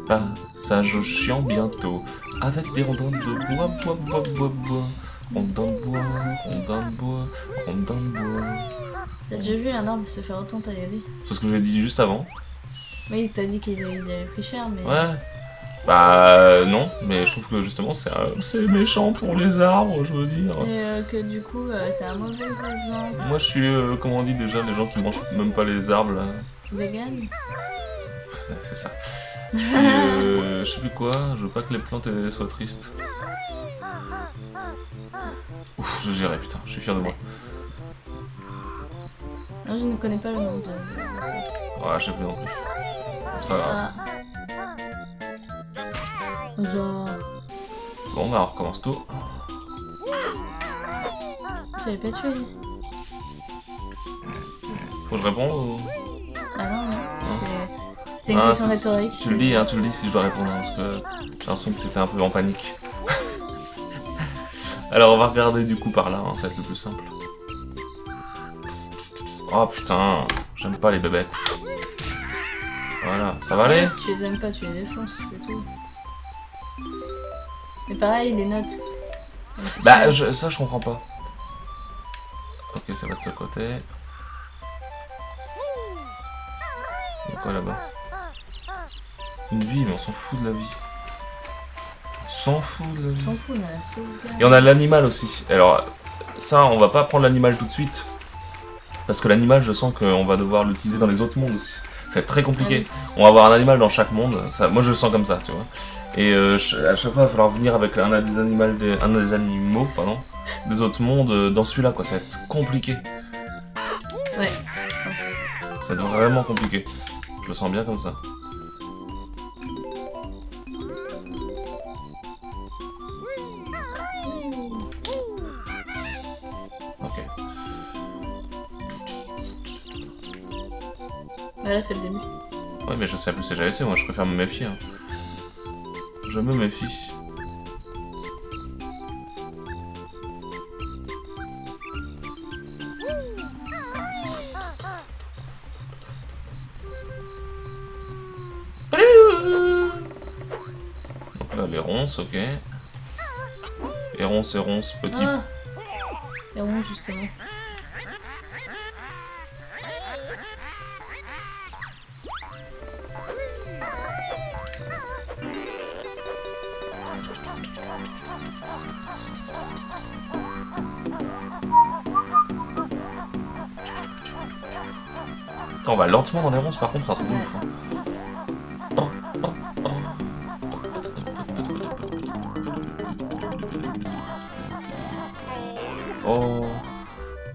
[SPEAKER 1] Passage au chiant bientôt, avec des rondins de bois, bois, bois, bois, bois. Rondins de bois, rondins de bois, rondins de bois.
[SPEAKER 2] T'as déjà vu un arbre se faire autant tailler?
[SPEAKER 1] C'est ce que j'ai dit juste avant.
[SPEAKER 2] Oui, t'as dit qu'il il avait pris cher, mais.
[SPEAKER 1] Ouais. Bah euh, non, mais je trouve que justement c'est un- c'est méchant pour les arbres, je veux dire.
[SPEAKER 2] Et euh, que du coup, euh, c'est un mauvais exemple.
[SPEAKER 1] Moi je suis, euh, comment on dit déjà, les gens qui mangent même pas les arbres là.
[SPEAKER 2] Vegan
[SPEAKER 1] Ouais, C'est ça. Je suis, euh, je sais plus quoi, je veux pas que les plantes soient tristes. Ouf, je gérais, putain, je suis fier de moi.
[SPEAKER 2] Non, je ne connais pas le nom de.
[SPEAKER 1] Ouais, je sais plus non plus. C'est pas grave.
[SPEAKER 2] Ah. Genre,
[SPEAKER 1] Bon, bah on recommence tout.
[SPEAKER 2] l'avais pas tué
[SPEAKER 1] Faut que je réponde ou...
[SPEAKER 2] Ah non, non. C'était une
[SPEAKER 1] Ah,
[SPEAKER 2] question rhétorique.
[SPEAKER 1] Tu le dis, hein, tu le dis si je dois répondre, hein, parce que j'ai l'impression que t'étais un peu en panique. Alors on va regarder du coup par là, hein, ça va être le plus simple. Oh putain, j'aime pas les bébêtes. Voilà, ça va aller
[SPEAKER 2] Ouais, si tu les aimes pas, tu les défonces, c'est tout. Mais pareil, les notes.
[SPEAKER 1] Bah je- ça je comprends pas. Ok, ça va de ce côté. Il y a quoi là-bas? Une vie, mais on s'en fout de la vie. On s'en fout de la
[SPEAKER 2] On
[SPEAKER 1] vie.
[SPEAKER 2] s'en fout, on a la sauvegarde.
[SPEAKER 1] Et on a l'animal aussi. Alors, ça, on va pas prendre l'animal tout de suite. Parce que l'animal, je sens qu'on va devoir l'utiliser dans les autres mondes aussi. Ça va être très compliqué. On va avoir un animal dans chaque monde. Ça, moi, je le sens comme ça, tu vois. Et euh, à chaque fois, il va falloir venir avec un des, animaux des, un des animaux pardon, des autres mondes euh, dans celui-là, quoi. Ça va être compliqué.
[SPEAKER 2] Ouais, je pense.
[SPEAKER 1] Ça va être vraiment compliqué. Je le sens bien comme ça.
[SPEAKER 2] Là, c'est le début.
[SPEAKER 1] Ouais, mais je sais plus si j'avais été, moi je préfère me méfier. hein. Je me méfie. Donc là, les ronces, ok. Les ronces et ronces, petits.
[SPEAKER 2] Ah Les ronds, justement.
[SPEAKER 1] On va lentement dans les ronces, par contre, c'est un truc de ouf. hein. Oh,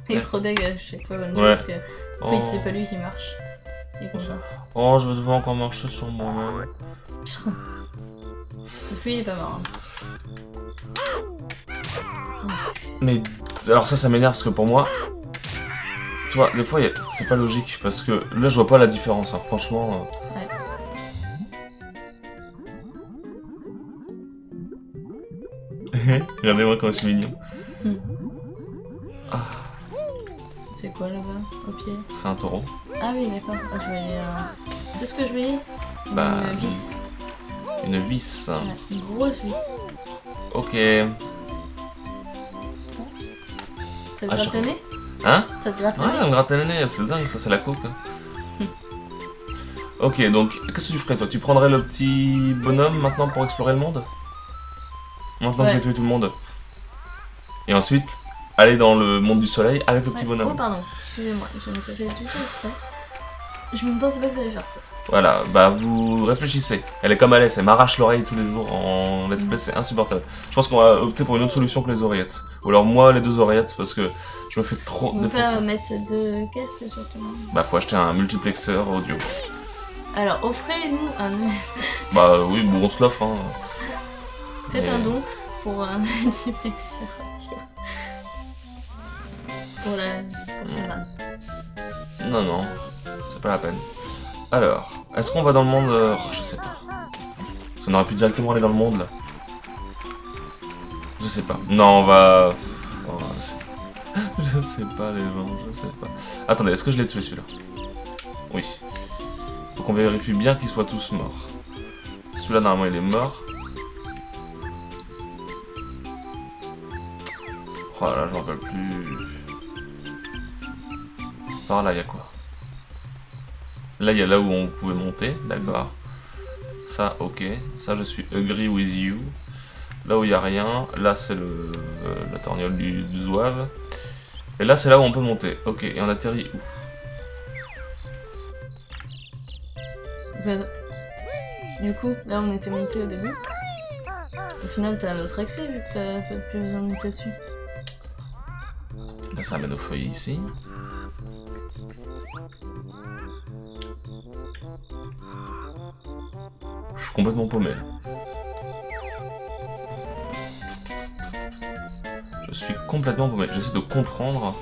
[SPEAKER 2] Il est trop à chaque fois, Bonjour,
[SPEAKER 1] Ouais.
[SPEAKER 2] parce que
[SPEAKER 1] oh,
[SPEAKER 2] oui, c'est pas lui qui marche.
[SPEAKER 1] Oh, je vais devoir encore marcher sur moi-même.
[SPEAKER 2] Lui, il est pas marrant.
[SPEAKER 1] Mais alors ça, ça m'énerve parce que pour moi, tu vois, des fois, a- c'est pas logique parce que là, je vois pas la différence. hein, Franchement. euh. Regardez-moi comme je suis mignon.
[SPEAKER 2] C'est quoi là-bas, au pied?
[SPEAKER 1] C'est un taureau.
[SPEAKER 2] Ah oui, d'accord. Ah, je voyais un... C'est ce que je voyais? Une
[SPEAKER 1] Bah,
[SPEAKER 2] euh, vis.
[SPEAKER 1] Une vis.
[SPEAKER 2] Ouais, une grosse vis.
[SPEAKER 1] Ok.
[SPEAKER 2] T'as
[SPEAKER 1] Ah, je- Hein
[SPEAKER 2] T'as gratte le
[SPEAKER 1] Ouais,
[SPEAKER 2] nez
[SPEAKER 1] elle me gratte le nez, c'est dingue, ça c'est la coke. hein. ok, donc qu'est-ce que tu ferais toi? Tu prendrais le petit bonhomme maintenant pour explorer le monde? Maintenant que
[SPEAKER 2] Ouais.
[SPEAKER 1] j'ai tué tout le monde. Et ensuite, aller dans le monde du soleil avec le petit
[SPEAKER 2] Ouais. Oh,
[SPEAKER 1] bonhomme.
[SPEAKER 2] pardon, excusez-moi, je du tout exprès. Je ne pensais pas que vous alliez faire ça.
[SPEAKER 1] Voilà, bah vous réfléchissez. Elle est comme Alès, elle m'arrache l'oreille tous les jours en let's play, c'est insupportable. Je pense qu'on va opter pour une autre solution que les oreillettes. Ou alors moi les deux oreillettes parce que je me fais trop défoncer.
[SPEAKER 2] faire mettre deux casques sur ton.
[SPEAKER 1] Bah faut acheter un multiplexeur audio.
[SPEAKER 2] Alors, offrez-nous un.
[SPEAKER 1] Bah oui, bon on se l'offre hein.
[SPEAKER 2] Faites
[SPEAKER 1] Mais-
[SPEAKER 2] un don pour un multiplexeur radio. Pour la. pour vanne.
[SPEAKER 1] Non, non, c'est pas la peine. Alors, est-ce qu'on va dans le monde euh, oh, Je sais pas. Parce qu'on aurait pu directement aller dans le monde, là. Je sais pas. Non, on va... je, sais... pas, les gens, je sais pas. Attendez, est-ce que je l'ai tué, celui-là? Oui. Faut qu'on vérifie bien qu'ils soient tous morts. Celui-là, normalement, il est mort. Oh là, je me rappelle plus... Par là, il y a quoi? Là, il y a là où on pouvait monter, d'accord. Ça, ok. Ça, je suis agree with you. Là où il n'y a rien, là, c'est le, euh, la torgnole du, du zouave. Et là, c'est là où on peut monter. Ok, et on atterrit où?
[SPEAKER 2] Du coup, là on était monté au début. Au final, t'as un autre accès vu que t'as plus besoin de monter dessus.
[SPEAKER 1] Là, ça amène au foyer ici. Je suis complètement paumé. Je suis complètement paumé. J'essaie de comprendre.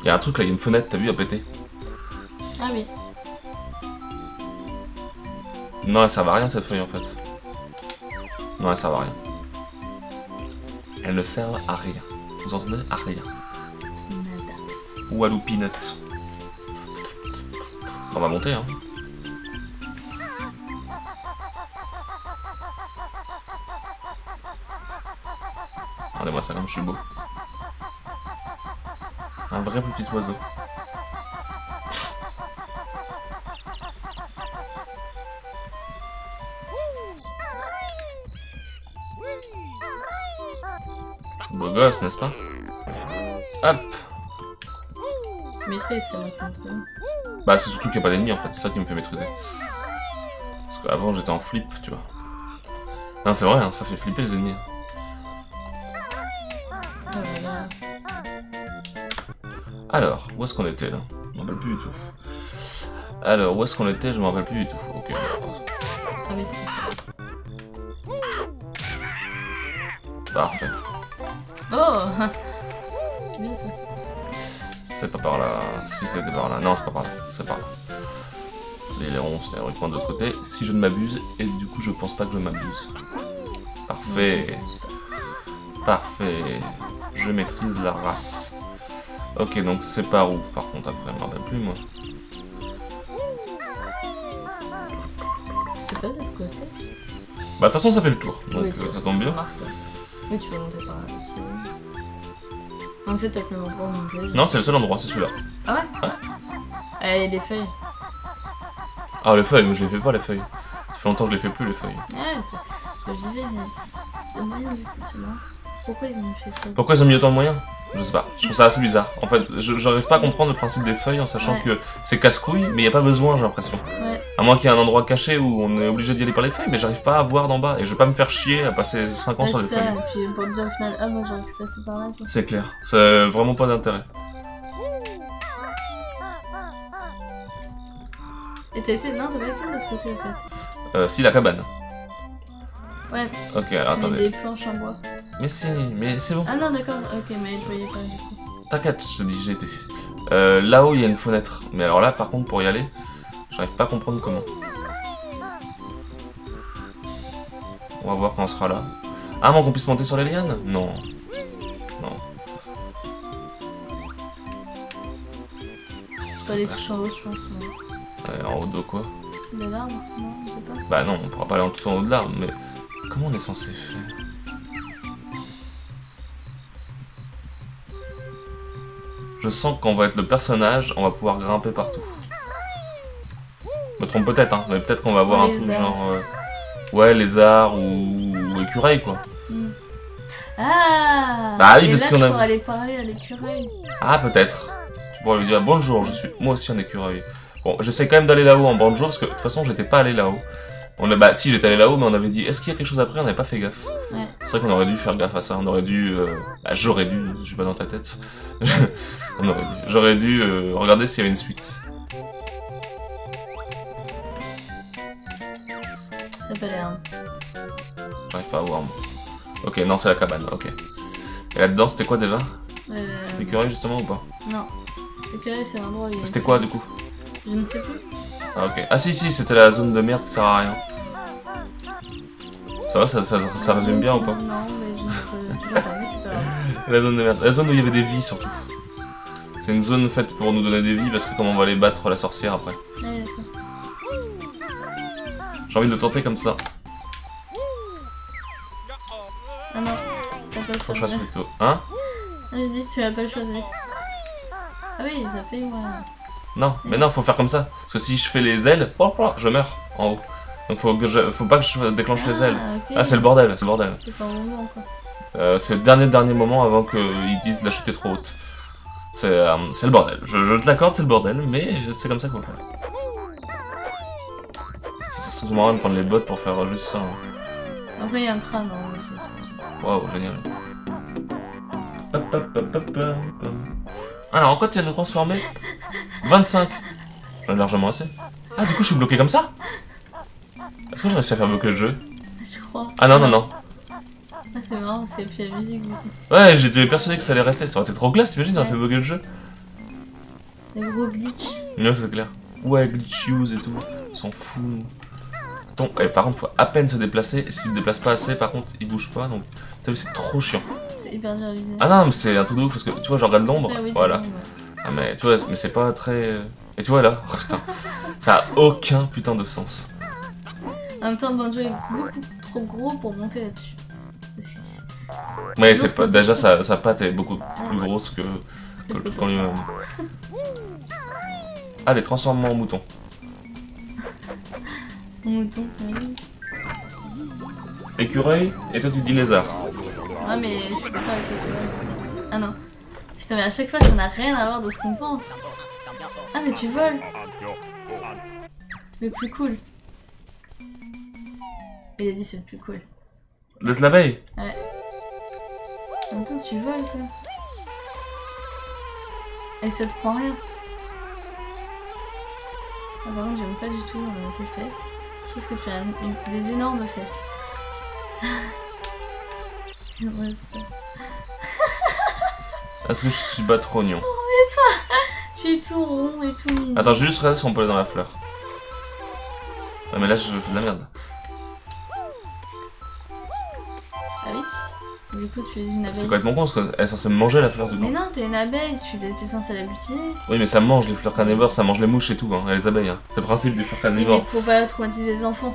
[SPEAKER 1] Il y a un truc là, il y a une fenêtre, t'as vu, à péter.
[SPEAKER 2] Ah oui.
[SPEAKER 1] Non, elle sert à rien cette feuille en fait. Non, elle sert à rien. Elle ne sert à rien. Vous entendez? À rien. Peanut. On va monter, hein. Regardez-moi ça comme je suis beau. Un vrai petit oiseau. Beau gosse, n'est-ce pas? Hop
[SPEAKER 2] Maintenant, c'est.
[SPEAKER 1] Bah c'est surtout qu'il n'y a pas d'ennemis en fait, c'est ça qui me fait maîtriser. Parce qu'avant j'étais en flip, tu vois. Non c'est vrai, hein, ça fait flipper les ennemis. Alors, où est-ce qu'on était là? Je m'en rappelle plus du tout. Alors, où est-ce qu'on était? Je m'en rappelle plus du tout. Ok, alors,
[SPEAKER 2] Ah oui, c'était ça.
[SPEAKER 1] parfait.
[SPEAKER 2] Oh C'est.
[SPEAKER 1] C'est pas par là. Si c'était par là. Non, c'est pas par là. C'est par là. Les ronds, c'est théoriquement de l'autre côté. Si je ne m'abuse, et du coup je pense pas que je m'abuse. Parfait. Parfait. Je maîtrise la race. Ok, donc c'est par où Par contre, après, je m'en rappelle plus moi.
[SPEAKER 2] C'était pas de l'autre côté?
[SPEAKER 1] Bah, de toute façon, ça fait le tour. Donc,
[SPEAKER 2] Oui,
[SPEAKER 1] euh, ça tombe bien.
[SPEAKER 2] Oui, tu peux monter par là aussi. En fait, t'as plus l'endroit où monter.
[SPEAKER 1] Non, c'est le seul endroit, c'est celui-là.
[SPEAKER 2] Ah ouais
[SPEAKER 1] Ouais.
[SPEAKER 2] Et les feuilles.
[SPEAKER 1] Ah, les feuilles, mais je les fais pas, les feuilles. Ça fait longtemps que je les fais plus, les feuilles.
[SPEAKER 2] Ouais, c'est ce que je disais. Le moyen coup, c'est. Pourquoi ils ont fait ça
[SPEAKER 1] Pourquoi ils ont mis autant de moyens Je sais pas. Je trouve ça assez bizarre. En fait, je- j'arrive pas à comprendre le principe des feuilles en sachant
[SPEAKER 2] Ouais.
[SPEAKER 1] que c'est casse-couille, mais il a pas besoin, j'ai l'impression.
[SPEAKER 2] Ouais,
[SPEAKER 1] À moins qu'il y ait un endroit caché où on est obligé d'y aller par les feuilles, mais j'arrive pas à voir d'en bas. Et je vais pas me faire chier à passer 5 ans
[SPEAKER 2] ouais
[SPEAKER 1] sur les
[SPEAKER 2] ça.
[SPEAKER 1] feuilles.
[SPEAKER 2] Et puis pour te dire au final, ah, moi j'aurais pu passer par là. quoi.
[SPEAKER 1] C'est clair. C'est vraiment pas d'intérêt.
[SPEAKER 2] Et t'as été. Non, t'as pas été de l'autre côté en fait.
[SPEAKER 1] Euh, si, la cabane.
[SPEAKER 2] Ouais,
[SPEAKER 1] Ok, alors
[SPEAKER 2] mais
[SPEAKER 1] attendez.
[SPEAKER 2] des planches en bois.
[SPEAKER 1] Mais si, mais c'est bon.
[SPEAKER 2] Ah non, d'accord, ok, mais je voyais pas du coup.
[SPEAKER 1] T'inquiète, je te dis, j'y étais. Euh, Là-haut, il y a une fenêtre. Mais alors là, par contre, pour y aller, j'arrive pas à comprendre comment. On va voir quand on sera là. Ah, mais qu'on puisse monter sur les lianes Non. Non.
[SPEAKER 2] les
[SPEAKER 1] vache.
[SPEAKER 2] touches en haut, je pense. mais-
[SPEAKER 1] Ouais, en haut de quoi?
[SPEAKER 2] De l'arbre? Non, je sais pas.
[SPEAKER 1] Bah non, on pourra pas aller en tout en haut de l'arbre, mais comment on est censé faire? Je sens qu'on va être le personnage, on va pouvoir grimper partout. Je me trompe peut-être, hein, mais peut-être qu'on va avoir un truc genre... euh, Ouais, lézard ou... ou écureuil, quoi.
[SPEAKER 2] Hmm. Ah
[SPEAKER 1] Bah oui, parce qu'on a-
[SPEAKER 2] pourras aller parler à l'écureuil.
[SPEAKER 1] Ah, peut-être. Tu pourrais lui dire bonjour, je suis moi aussi un écureuil. Bon, j'essaie quand même d'aller là-haut en banjo parce que de toute façon, j'étais pas allé là-haut. On a, bah, si, j'étais allé là-haut, mais on avait dit est-ce qu'il y a quelque chose après? On n'avait pas fait gaffe.
[SPEAKER 2] Ouais.
[SPEAKER 1] C'est vrai qu'on aurait dû faire gaffe à ça. On aurait dû. euh, Bah, j'aurais dû, je suis pas dans ta tête. on aurait dû. J'aurais dû euh, regarder s'il y avait une suite.
[SPEAKER 2] Ça peut l'air.
[SPEAKER 1] J'arrive pas à voir. moi. Ok, non, c'est la cabane, ok. Et là-dedans, c'était quoi déjà?
[SPEAKER 2] Euh...
[SPEAKER 1] L'écureuil justement ou pas?
[SPEAKER 2] Non. L'écureuil, c'est l'endroit où il y a une
[SPEAKER 1] C'était quoi du coup?
[SPEAKER 2] Je ne sais plus.
[SPEAKER 1] Ah ok. Ah si si, c'était la zone de merde qui sert à rien. Ça va, ça, ça, ça résume bien ou pas?
[SPEAKER 2] Non, mais je.
[SPEAKER 1] La zone de merde. La zone où il y avait des vies surtout. C'est une zone faite pour nous donner des vies parce que comme on va aller battre la sorcière après? J'ai envie de le tenter comme ça.
[SPEAKER 2] Ah non, t'as pas le
[SPEAKER 1] Faut que je fasse plutôt. Hein?
[SPEAKER 2] Ah, je dis, tu l'as pas choisi. Ah oui, ça fait moi.
[SPEAKER 1] Non, mais non, faut faire comme ça. Parce que si je fais les ailes, oh, oh, je meurs en haut. Donc faut, que je, faut pas que je déclenche les ailes.
[SPEAKER 2] Ah, ok.
[SPEAKER 1] Ah, c'est le bordel, c'est le bordel.
[SPEAKER 2] C'est pas un moment, quoi.
[SPEAKER 1] Euh, c'est le dernier dernier moment avant qu'ils disent la chute est trop haute. C'est euh, c'est le bordel. Je, je te l'accorde, c'est le bordel, mais c'est comme ça faut faire. C'est ça marrant de prendre les bottes pour faire juste ça. hein.
[SPEAKER 2] Après, il y a un crâne. hein,
[SPEAKER 1] Waouh, génial. Hop, hop, hop, hop, hop, hop. Alors, en quoi tu viens de nous transformer 25. J'en ai largement assez. Ah, du coup, je suis bloqué comme ça Est-ce que j'ai réussi à faire bloquer le jeu
[SPEAKER 2] Je crois.
[SPEAKER 1] Ah non, non, non.
[SPEAKER 2] Ah, c'est marrant parce qu'il y a plus la musique du coup.
[SPEAKER 1] Ouais, j'étais persuadé que ça allait rester. Ça aurait été trop classe, t'imagines, on a fait bloquer le jeu.
[SPEAKER 2] Les gros glitch.
[SPEAKER 1] Ouais, c'est clair. Ouais, glitch use et tout. Ils s'en foutent. Attends, eh, par contre, faut à peine se déplacer. Et si tu te déplaces pas assez, par contre, il bouge pas. Donc, t'as vu, c'est trop chiant.
[SPEAKER 2] Hyper.
[SPEAKER 1] Ah non, mais c'est un truc de ouf parce que tu vois, je regarde l'ombre.
[SPEAKER 2] Ah oui,
[SPEAKER 1] voilà.
[SPEAKER 2] ouais.
[SPEAKER 1] Ah, mais tu vois, mais c'est pas très. Et tu vois là, oh, putain, ça a aucun putain de sens.
[SPEAKER 2] En même temps, Banjo est beaucoup trop gros pour monter là-dessus.
[SPEAKER 1] Mais c'est pas. Déjà, sa, sa patte est beaucoup plus grosse que, que le truc en lui-même. Allez, transforme-moi en mouton.
[SPEAKER 2] Mon mouton.
[SPEAKER 1] Écureuil, et toi tu dis lézard.
[SPEAKER 2] Ah, mais je suis d'accord avec le Ah non. Putain, mais à chaque fois, ça n'a rien à voir de ce qu'on pense. Ah, mais tu voles. Le plus cool. Il a dit c'est le plus cool.
[SPEAKER 1] D'être l'abeille
[SPEAKER 2] même temps, tu voles quoi. Et ça te prend rien. Ah, par contre, j'aime pas du tout euh, tes fesses. Je trouve que tu as une- des énormes fesses.
[SPEAKER 1] Est-ce que je suis pas trop mignon
[SPEAKER 2] Tu es tout rond et tout mignon.
[SPEAKER 1] Attends, je vais juste regarder si on peut aller dans la fleur. Ah, mais là, je fais de la merde.
[SPEAKER 2] Ah oui Du coup, tu es une
[SPEAKER 1] C'est
[SPEAKER 2] abeille.
[SPEAKER 1] complètement con parce qu'elle est censée manger la fleur du coup.
[SPEAKER 2] Mais non, t'es une abeille, tu es censé la butiner.
[SPEAKER 1] Oui, mais ça mange les fleurs carnivores, ça mange les mouches et tout, hein, et les abeilles. Hein. C'est le principe des fleurs
[SPEAKER 2] Oui, mais
[SPEAKER 1] carnivores.
[SPEAKER 2] faut pas traumatiser les enfants.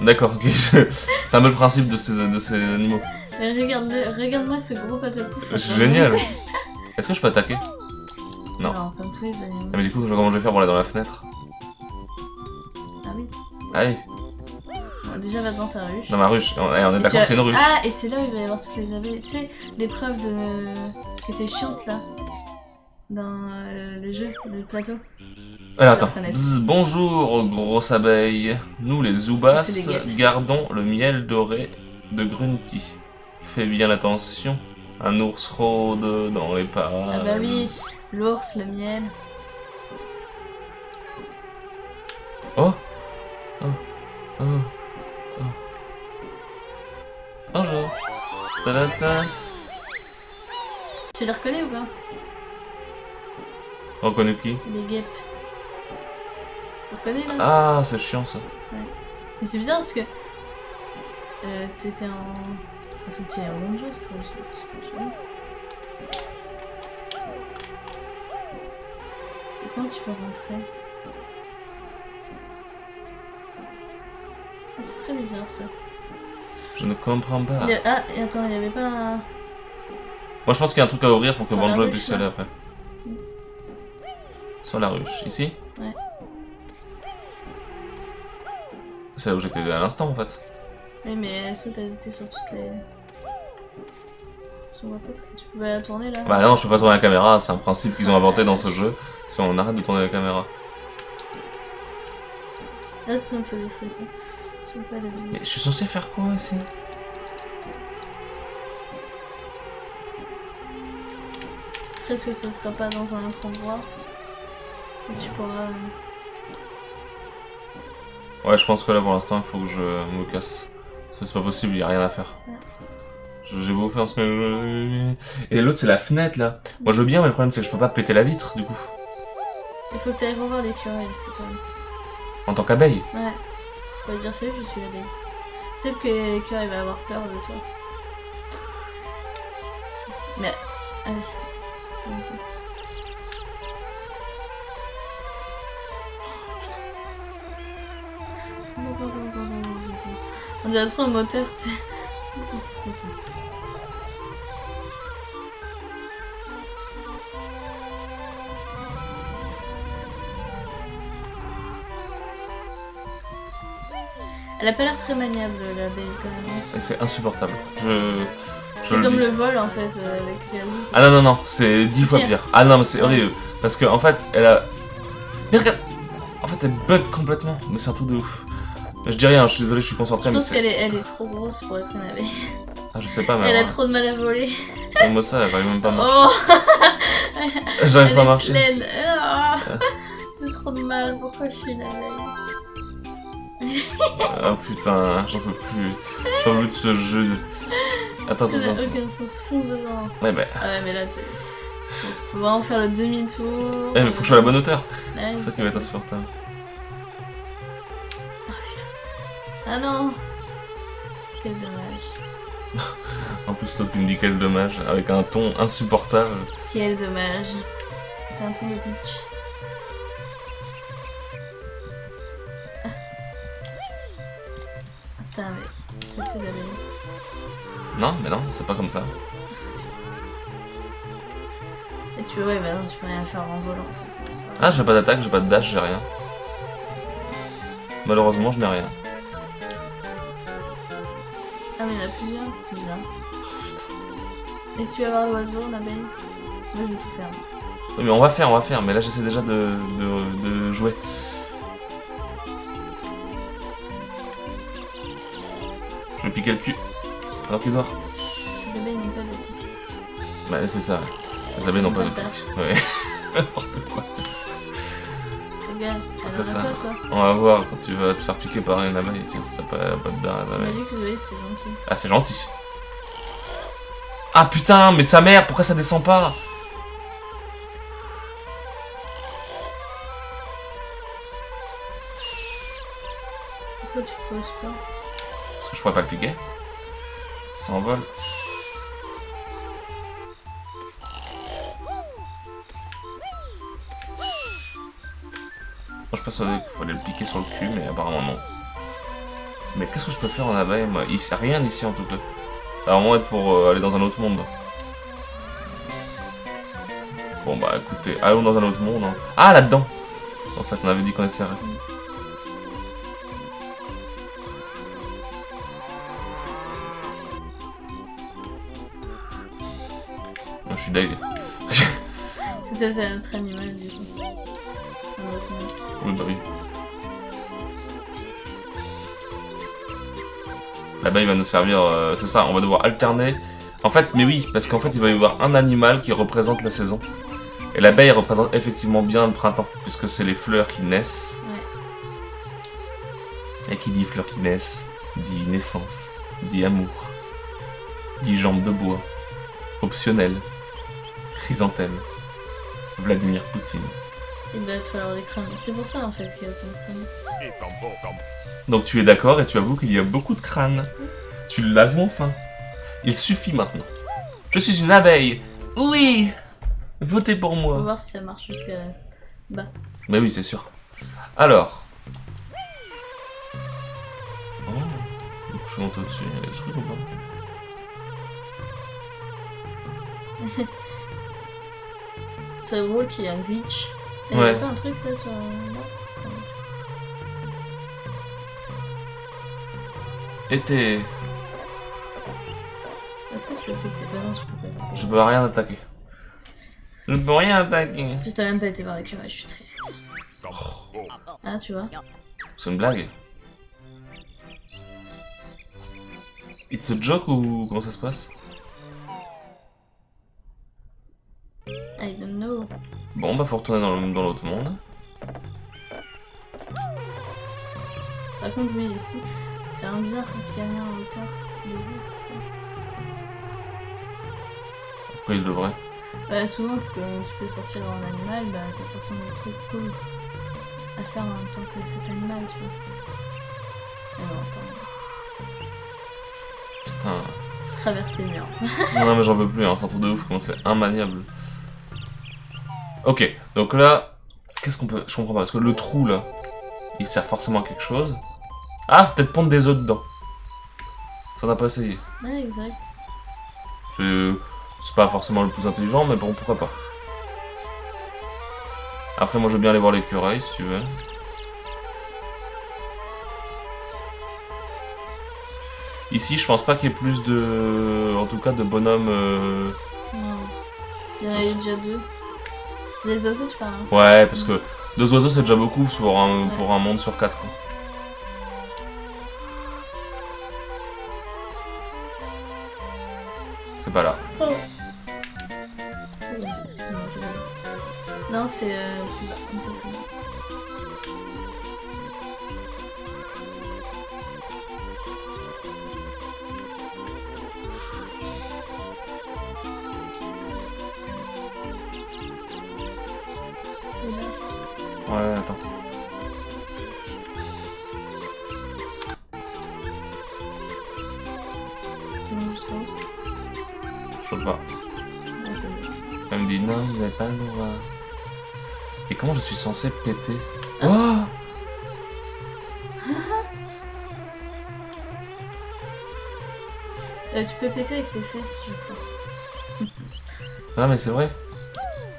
[SPEAKER 1] D'accord, ok. c'est un peu le principe de ces, de ces animaux.
[SPEAKER 2] Mais regarde-moi ce gros patapouf.
[SPEAKER 1] C'est génial. Est-ce que je peux attaquer? Non.
[SPEAKER 2] Non, comme tous les animaux.
[SPEAKER 1] Ah, mais du coup, comment je vais faire pour aller dans la fenêtre
[SPEAKER 2] Ah oui.
[SPEAKER 1] Aïe,
[SPEAKER 2] Bon, déjà, va dans ta ruche.
[SPEAKER 1] dans ma ruche. On, on est d'accord c'est une ruche.
[SPEAKER 2] Ah, et c'est là où il va y avoir toutes les abeilles. Tu sais, l'épreuve de... qui était chiante là. Dans euh, le jeu, le plateau.
[SPEAKER 1] Alors attends. Bzz, bonjour, grosse abeille. Nous, les Zubas, gardons le miel doré de Grunty. Fais bien attention. Un ours rôde dans les parages.
[SPEAKER 2] Ah bah oui. L'ours, le miel.
[SPEAKER 1] Oh Oh Oh Oh Bonjour Ta-da-ta
[SPEAKER 2] Tu les reconnais ou pas?
[SPEAKER 1] Reconnu qui?
[SPEAKER 2] Les guêpes. Tu reconnais là?
[SPEAKER 1] Ah, c'est chiant ça.
[SPEAKER 2] Mais c'est bizarre parce que. Euh, T'étais en. En fait, tu es en bon jeu, c'est trop c'est trop chelou. Comment tu peux rentrer? Ah, C'est très bizarre ça.
[SPEAKER 1] Je ne comprends pas.
[SPEAKER 2] Il y a- Ah, et attends, il y avait pas. un-
[SPEAKER 1] Moi, je pense qu'il y a un truc à ouvrir pour que
[SPEAKER 2] Sur
[SPEAKER 1] Banjo puisse aller après. Sur la ruche, ici
[SPEAKER 2] Ouais.
[SPEAKER 1] C'est là où j'étais à l'instant en fait.
[SPEAKER 2] Oui, mais est-ce que t'as été sur toutes les. Vois pas. Tu peux pas la tourner là
[SPEAKER 1] Bah non, je peux pas tourner la caméra, c'est un principe qu'ils ont inventé dans ce jeu. Si on arrête de tourner la caméra.
[SPEAKER 2] Ah, ça me fait des frissons. Je sais pas
[SPEAKER 1] Mais je suis censé faire quoi ici?
[SPEAKER 2] Est-ce que ça sera pas dans un autre endroit? Et tu pourras.
[SPEAKER 1] Ouais, je pense que là pour l'instant il faut que je me casse. C'est pas possible, il y a rien à faire.
[SPEAKER 2] Ouais.
[SPEAKER 1] Je- J'ai beau faire ce que. Et l'autre c'est la fenêtre là. Moi je veux bien, mais le problème c'est que je peux pas péter la vitre du coup.
[SPEAKER 2] Il faut que t'ailles revoir l'écureuil aussi quand même.
[SPEAKER 1] En tant qu'abeille.
[SPEAKER 2] Ouais. On va dire salut, je suis l'abeille. Peut-être que l'écureuil va avoir peur de toi. Mais. Allez. On dirait trop un moteur, tu sais. Elle a pas l'air très maniable, l'abeille, quand même.
[SPEAKER 1] C'est insupportable. Je. Je
[SPEAKER 2] C'est comme
[SPEAKER 1] dis.
[SPEAKER 2] le vol, en fait, euh, avec les roues.
[SPEAKER 1] Ah non, non, non, c'est dix fois
[SPEAKER 2] Pire.
[SPEAKER 1] Ah non, mais c'est horrible. Parce que en fait, elle a. Mais regarde En fait, elle bug complètement. Mais c'est un truc de ouf. Je dis rien, je suis désolé, je suis concentré,
[SPEAKER 2] Je pense qu'elle est, elle est trop grosse pour être une abeille.
[SPEAKER 1] Ah, je sais pas, mais.
[SPEAKER 2] Elle a trop de mal à voler.
[SPEAKER 1] Moi, ça, j'arrive même pas à marcher.
[SPEAKER 2] Oh
[SPEAKER 1] J'arrive
[SPEAKER 2] Elle
[SPEAKER 1] pas à marcher.
[SPEAKER 2] pleine. Ah, J'ai trop de mal. Pourquoi je suis une abeille
[SPEAKER 1] Ah putain, j'en peux plus. J'en peux plus de ce jeu. Attends,
[SPEAKER 2] Ça
[SPEAKER 1] attends,
[SPEAKER 2] n'a
[SPEAKER 1] attends.
[SPEAKER 2] aucun sens. Fonce dedans.
[SPEAKER 1] Ouais, mais.
[SPEAKER 2] Ah ouais, mais là, tu faut vraiment faire le demi-tour.
[SPEAKER 1] Eh, mais faut que je sois à la bonne hauteur.
[SPEAKER 2] Ouais,
[SPEAKER 1] C'est ça qui va être insupportable.
[SPEAKER 2] Ah putain. Ah non Quel dommage.
[SPEAKER 1] En plus, l'autre qui me dit quel dommage, avec un ton insupportable.
[SPEAKER 2] Quel dommage. C'est un tour de pitch. Putain, mais c'était d'abeille.
[SPEAKER 1] Non, mais non, c'est pas comme ça.
[SPEAKER 2] Et tu ouais, bah non, tu peux rien faire en volant, ça.
[SPEAKER 1] Ah, j'ai pas d'attaque, j'ai pas de dash, j'ai rien. Malheureusement, je n'ai rien.
[SPEAKER 2] Ah, mais il y en a plusieurs, c'est bizarre. Et si tu veux avoir l'oiseau, l'abeille Moi je vais tout faire.
[SPEAKER 1] Oui, mais on va faire, on va faire, mais là j'essaie déjà de, de, de jouer. Piquer le cul. Alors qu'il dort.
[SPEAKER 2] Les abeilles n'ont pas de pique.
[SPEAKER 1] Bah, c'est ça. Les abeilles n'ont pas de pique. Ouais. N'importe quoi.
[SPEAKER 2] Regarde, elle
[SPEAKER 1] C'est ça.
[SPEAKER 2] toi.
[SPEAKER 1] On va voir quand tu vas te faire piquer par une abeille. Tiens, si t'as pas, pas de dard à
[SPEAKER 2] Tu
[SPEAKER 1] l'abeille.
[SPEAKER 2] c'était gentil.
[SPEAKER 1] Ah, c'est gentil. Ah putain, mais sa mère, pourquoi ça descend pas?
[SPEAKER 2] Pourquoi tu poses pas?
[SPEAKER 1] Parce que je pourrais pas le piquer. Ça envole. Moi je pensais qu'il fallait le piquer sur le cul, mais apparemment non. Mais qu'est-ce que je peux faire en abeille moi? Il sait rien ici en tout cas. Ça va vraiment être pour euh, aller dans un autre monde. Bon bah écoutez, allons dans un autre monde. hein. Ah là-dedans En fait, on avait dit qu'on essaierait. Je suis deg.
[SPEAKER 2] C'est ça, c'est notre animal du coup.
[SPEAKER 1] Oui, bah oui. L'abeille va nous servir, euh, c'est ça, on va devoir alterner. En fait, mais oui, parce qu'en fait, il va y avoir un animal qui représente la saison. Et l'abeille représente effectivement bien le printemps, puisque c'est les fleurs qui naissent. Et qui dit fleurs qui naissent, dit naissance, dit amour, dit jambes de bois, optionnel, chrysanthème, Vladimir Poutine.
[SPEAKER 2] Il va te falloir des crânes. C'est pour ça en fait qu'il y a autant de crânes.
[SPEAKER 1] Donc tu es d'accord et tu avoues qu'il y a beaucoup de crânes. Tu l'avoues enfin. Il suffit maintenant. Je suis une abeille. Oui Votez pour
[SPEAKER 2] On va
[SPEAKER 1] moi.
[SPEAKER 2] voir si ça marche jusqu'à Bah.
[SPEAKER 1] Mais oui, c'est sûr. Alors. Oh. Donc, je suis monté au-dessus. Il y a des trucs ou pas?
[SPEAKER 2] C'est drôle qu'il y a un glitch. Il y
[SPEAKER 1] Ouais.
[SPEAKER 2] pas un truc là sur.
[SPEAKER 1] Été.
[SPEAKER 2] Est-ce que tu peux péter? Bah non, tu peux pas péter.
[SPEAKER 1] Je peux rien attaquer. Je ne peux rien attaquer.
[SPEAKER 2] Juste t'as même pas été voir l'écureuil, je suis triste. Ah, tu vois
[SPEAKER 1] C'est une blague. It's a joke ou comment ça se passe?
[SPEAKER 2] I don't know.
[SPEAKER 1] Bon, bah faut retourner dans dans l'autre monde.
[SPEAKER 2] Par contre, lui ici, c'est un bizarre qu'il y a rien en hauteur de lui.
[SPEAKER 1] Pourquoi il devrait
[SPEAKER 2] Bah, souvent, quand tu peux sortir en animal, bah, t'as forcément des trucs cool à faire en même temps que cet animal, tu vois. Alors,
[SPEAKER 1] Putain.
[SPEAKER 2] traverse les murs.
[SPEAKER 1] Non mais j'en peux plus, hein, c'est un truc de ouf, comment c'est immaniable. Ok, donc là, qu'est-ce qu'on peut... Je comprends pas, parce que le trou là, il sert forcément à quelque chose. Ah, peut-être pondre des œufs dedans. Ça n'a pas essayé.
[SPEAKER 2] Ouais, exact.
[SPEAKER 1] C'est c'est pas forcément le plus intelligent, mais bon, pourquoi pas. Après, moi je veux bien aller voir l'écureuil si tu veux. Ici, je pense pas qu'il y ait plus de. En tout cas, de bonhommes. euh,
[SPEAKER 2] Non. Il y en a eu déjà deux. Les oiseaux, tu parles hein
[SPEAKER 1] Ouais, parce que deux oiseaux c'est déjà beaucoup pour un,
[SPEAKER 2] Ouais.
[SPEAKER 1] pour un monde sur quatre. Quoi. C'est pas là.
[SPEAKER 2] Oh, Excuse-moi, je vais- Non, c'est. Euh...
[SPEAKER 1] Je peux pas.
[SPEAKER 2] Ah.
[SPEAKER 1] Elle me dit non, vous n'avez pas le droit. Et comment je suis censé péter Ouah
[SPEAKER 2] Euh, tu peux péter avec tes fesses, je crois.
[SPEAKER 1] Ah, mais c'est vrai.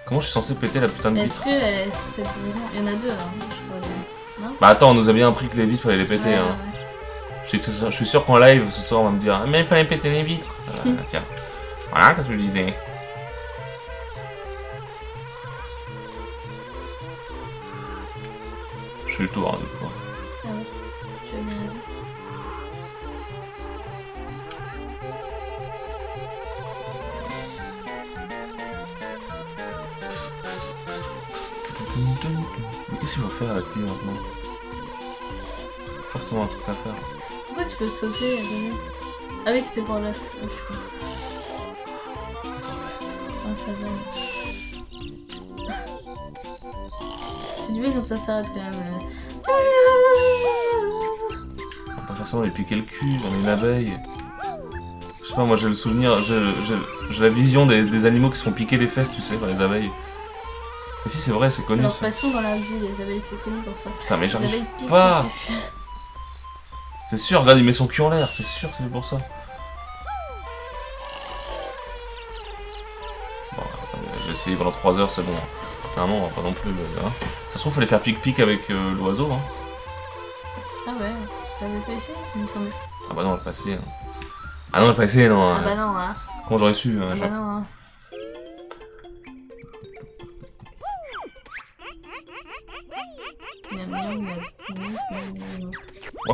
[SPEAKER 1] Comment je suis censé péter la putain de
[SPEAKER 2] Est-ce
[SPEAKER 1] vitre
[SPEAKER 2] que se pètent vraiment Il y en a deux, hein, je crois, les vitres. Non?
[SPEAKER 1] Bah attends, on nous a bien appris que les vitres fallait les péter.
[SPEAKER 2] Ouais,
[SPEAKER 1] hein.
[SPEAKER 2] ouais,
[SPEAKER 1] Je, suis, je suis sûr qu'en live ce soir on va me dire Mais il fallait péter les vitres. Euh, tiens. Voilà, qu'est-ce que je disais Je fais le tour, hein, du coup.
[SPEAKER 2] Ah ouais, tu as bien raison.
[SPEAKER 1] Mais qu'est-ce qu'il faut faire avec lui maintenant? Forcément un truc à faire.
[SPEAKER 2] Peux sauter, René Ah oui, c'était pour l'œuf. Je
[SPEAKER 1] trop bête.
[SPEAKER 2] Ah, ça va. C'est du bien quand ça s'arrête quand même.
[SPEAKER 1] On va pas forcément lui piquer le cul, on est une abeille. Je sais pas, moi j'ai le souvenir, j'ai j'ai- j'ai la vision des, des animaux qui se font piquer les fesses, tu sais, par les abeilles. Mais si c'est vrai, c'est
[SPEAKER 2] C'est
[SPEAKER 1] connu
[SPEAKER 2] leur
[SPEAKER 1] ça.
[SPEAKER 2] passion dans la vie, les abeilles, c'est connu pour ça.
[SPEAKER 1] Putain, mais j'arrive pas. C'est sûr, regarde, il met son cul en l'air, c'est sûr, c'est fait pour ça. Bon, attendez, j'ai essayé pendant 3 heures, c'est bon. On va pas non plus. euh, hein. Ça se trouve, fallait faire pic-pic avec euh, l'oiseau. Hein.
[SPEAKER 2] Ah ouais, t'avais pas essayé Il me semble.
[SPEAKER 1] Ah bah non, on l'a pas essayé. hein. Ah non, on l'a pas essayé, non.
[SPEAKER 2] Ah
[SPEAKER 1] hein.
[SPEAKER 2] bah non, hein.
[SPEAKER 1] Comment j'aurais su hein,
[SPEAKER 2] Ah bah non, hein.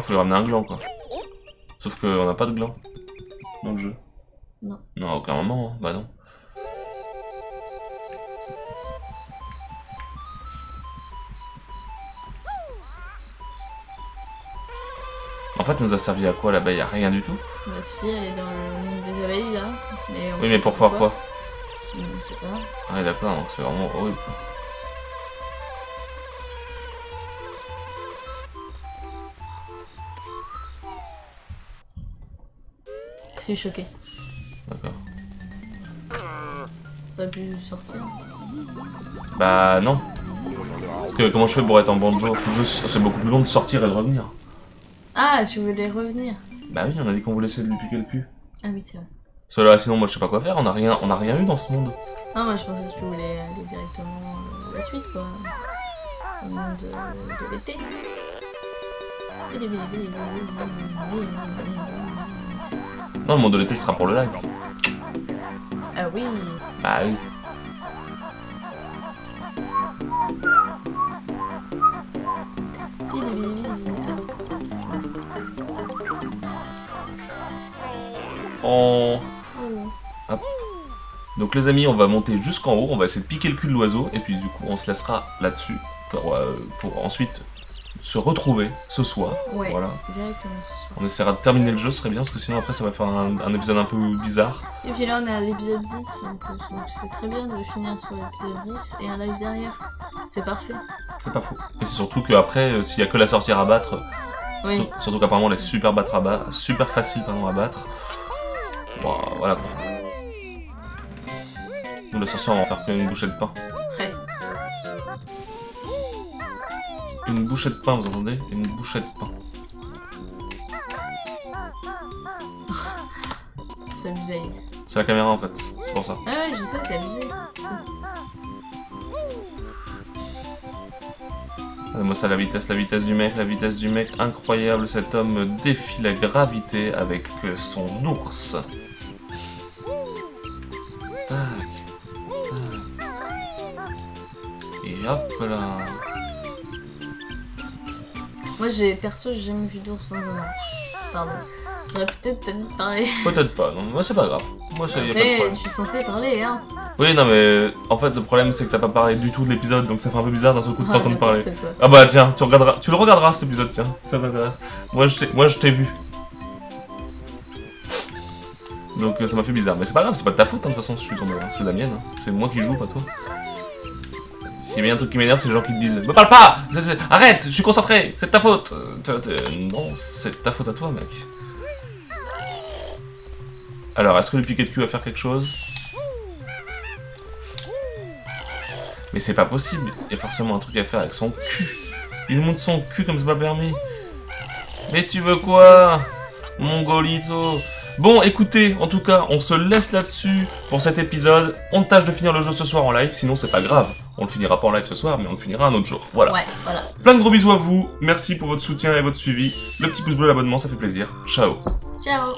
[SPEAKER 1] Faut lui ramener un gland, quoi. Sauf qu'on n'a pas de gland dans le jeu.
[SPEAKER 2] Non.
[SPEAKER 1] Non, à aucun moment, hein. bah non. En fait, elle nous a servi à quoi l'abeille? À rien du tout?
[SPEAKER 2] Ma fille, elle est dans le monde des abeilles là. Mais on
[SPEAKER 1] Oui, mais pour faire quoi
[SPEAKER 2] On sait pas.
[SPEAKER 1] Ah, d'accord, donc c'est vraiment horrible. quoi.
[SPEAKER 2] Je suis choquée.
[SPEAKER 1] D'accord.
[SPEAKER 2] T'aurais pu sortir.
[SPEAKER 1] Bah non. Parce que comment je fais pour être en banjo? Faut que je... C'est beaucoup plus long de sortir et de revenir.
[SPEAKER 2] Ah, tu voulais revenir
[SPEAKER 1] Bah oui, on a dit qu'on voulait essayer de lui piquer le cul.
[SPEAKER 2] Ah oui, c'est vrai.
[SPEAKER 1] Cela, sinon moi je sais pas quoi faire, on a rien, on a rien eu dans ce monde.
[SPEAKER 2] Non, moi je pensais que tu voulais aller directement euh, à la suite, quoi. Au monde de, de l'été.
[SPEAKER 1] Non, le monde de l'été sera pour le live.
[SPEAKER 2] Ah oui
[SPEAKER 1] Bah oui. On... Donc les amis, on va monter jusqu'en haut, on va essayer de piquer le cul de l'oiseau, et puis du coup on se laissera là-dessus pour, euh, pour ensuite se retrouver ce soir.
[SPEAKER 2] Ouais,
[SPEAKER 1] Voilà.
[SPEAKER 2] directement ce soir.
[SPEAKER 1] On essaiera de terminer le jeu, ce serait bien, parce que sinon après ça va faire un, un épisode un peu bizarre.
[SPEAKER 2] Et puis là on est à l'épisode 10 en plus, donc c'est très bien de finir sur l'épisode 10 et un live derrière. C'est parfait.
[SPEAKER 1] C'est pas faux. Et c'est surtout qu'après, euh, s'il y a que la sorcière à battre,
[SPEAKER 2] Oui.
[SPEAKER 1] surtout, surtout qu'apparemment elle est super, battre à ba- super facile pardon, à battre. Bon, voilà quoi. Nous la sorcière on va faire qu'une bouchée de pain. Une bouchée de pain, vous entendez? Une bouchée de pain.
[SPEAKER 2] C'est abusé.
[SPEAKER 1] C'est la caméra en fait, c'est pour ça.
[SPEAKER 2] Ah ouais, je sais, c'est abusé.
[SPEAKER 1] Moi c'est la vitesse, la vitesse du mec, la vitesse du mec, incroyable, cet homme défie la gravité avec son ours. Tac, tac. Et hop là.
[SPEAKER 2] Moi j'ai perso j'ai jamais vu d'ours dans un arbre. Pardon. J'aurais peut-être pas dû parler.
[SPEAKER 1] Peut-être pas, non, moi c'est pas grave. Moi ça y a pas de
[SPEAKER 2] Mais
[SPEAKER 1] problème.
[SPEAKER 2] je suis censée parler, hein.
[SPEAKER 1] Oui, non mais en fait le problème c'est que t'as pas parlé du tout de l'épisode donc ça fait un peu bizarre d'un seul coup de
[SPEAKER 2] Ah,
[SPEAKER 1] t'entendre parler. Ah bah tiens, tu regarderas, tu le regarderas cet épisode, tiens, ça m'intéresse. Moi je t'ai, moi je t'ai vu. Donc euh, ça m'a fait bizarre, mais c'est pas grave, c'est pas de ta faute, hein, de toute façon, je suis tombé, c'est la mienne, hein. c'est moi qui joue, pas toi. S'il y a bien un truc qui m'énerve, c'est les gens qui te disent Me parle pas Arrête, je suis concentré, c'est de ta faute Euh, Non, c'est de ta faute à toi, mec. Alors, est-ce que le piquet de cul va faire quelque chose? Mais c'est pas possible, il y a forcément un truc à faire avec son cul. Il monte son cul comme c'est pas permis. Mais tu veux quoi Mongolito? Bon, écoutez, en tout cas, on se laisse là-dessus pour cet épisode. On tâche de finir le jeu ce soir en live, sinon c'est pas grave. On le finira pas en live ce soir, mais on le finira un autre jour. Voilà.
[SPEAKER 2] Ouais, voilà.
[SPEAKER 1] Plein de gros bisous à vous. Merci pour votre soutien et votre suivi. Le petit pouce bleu, l'abonnement, ça fait plaisir. Ciao.
[SPEAKER 2] Ciao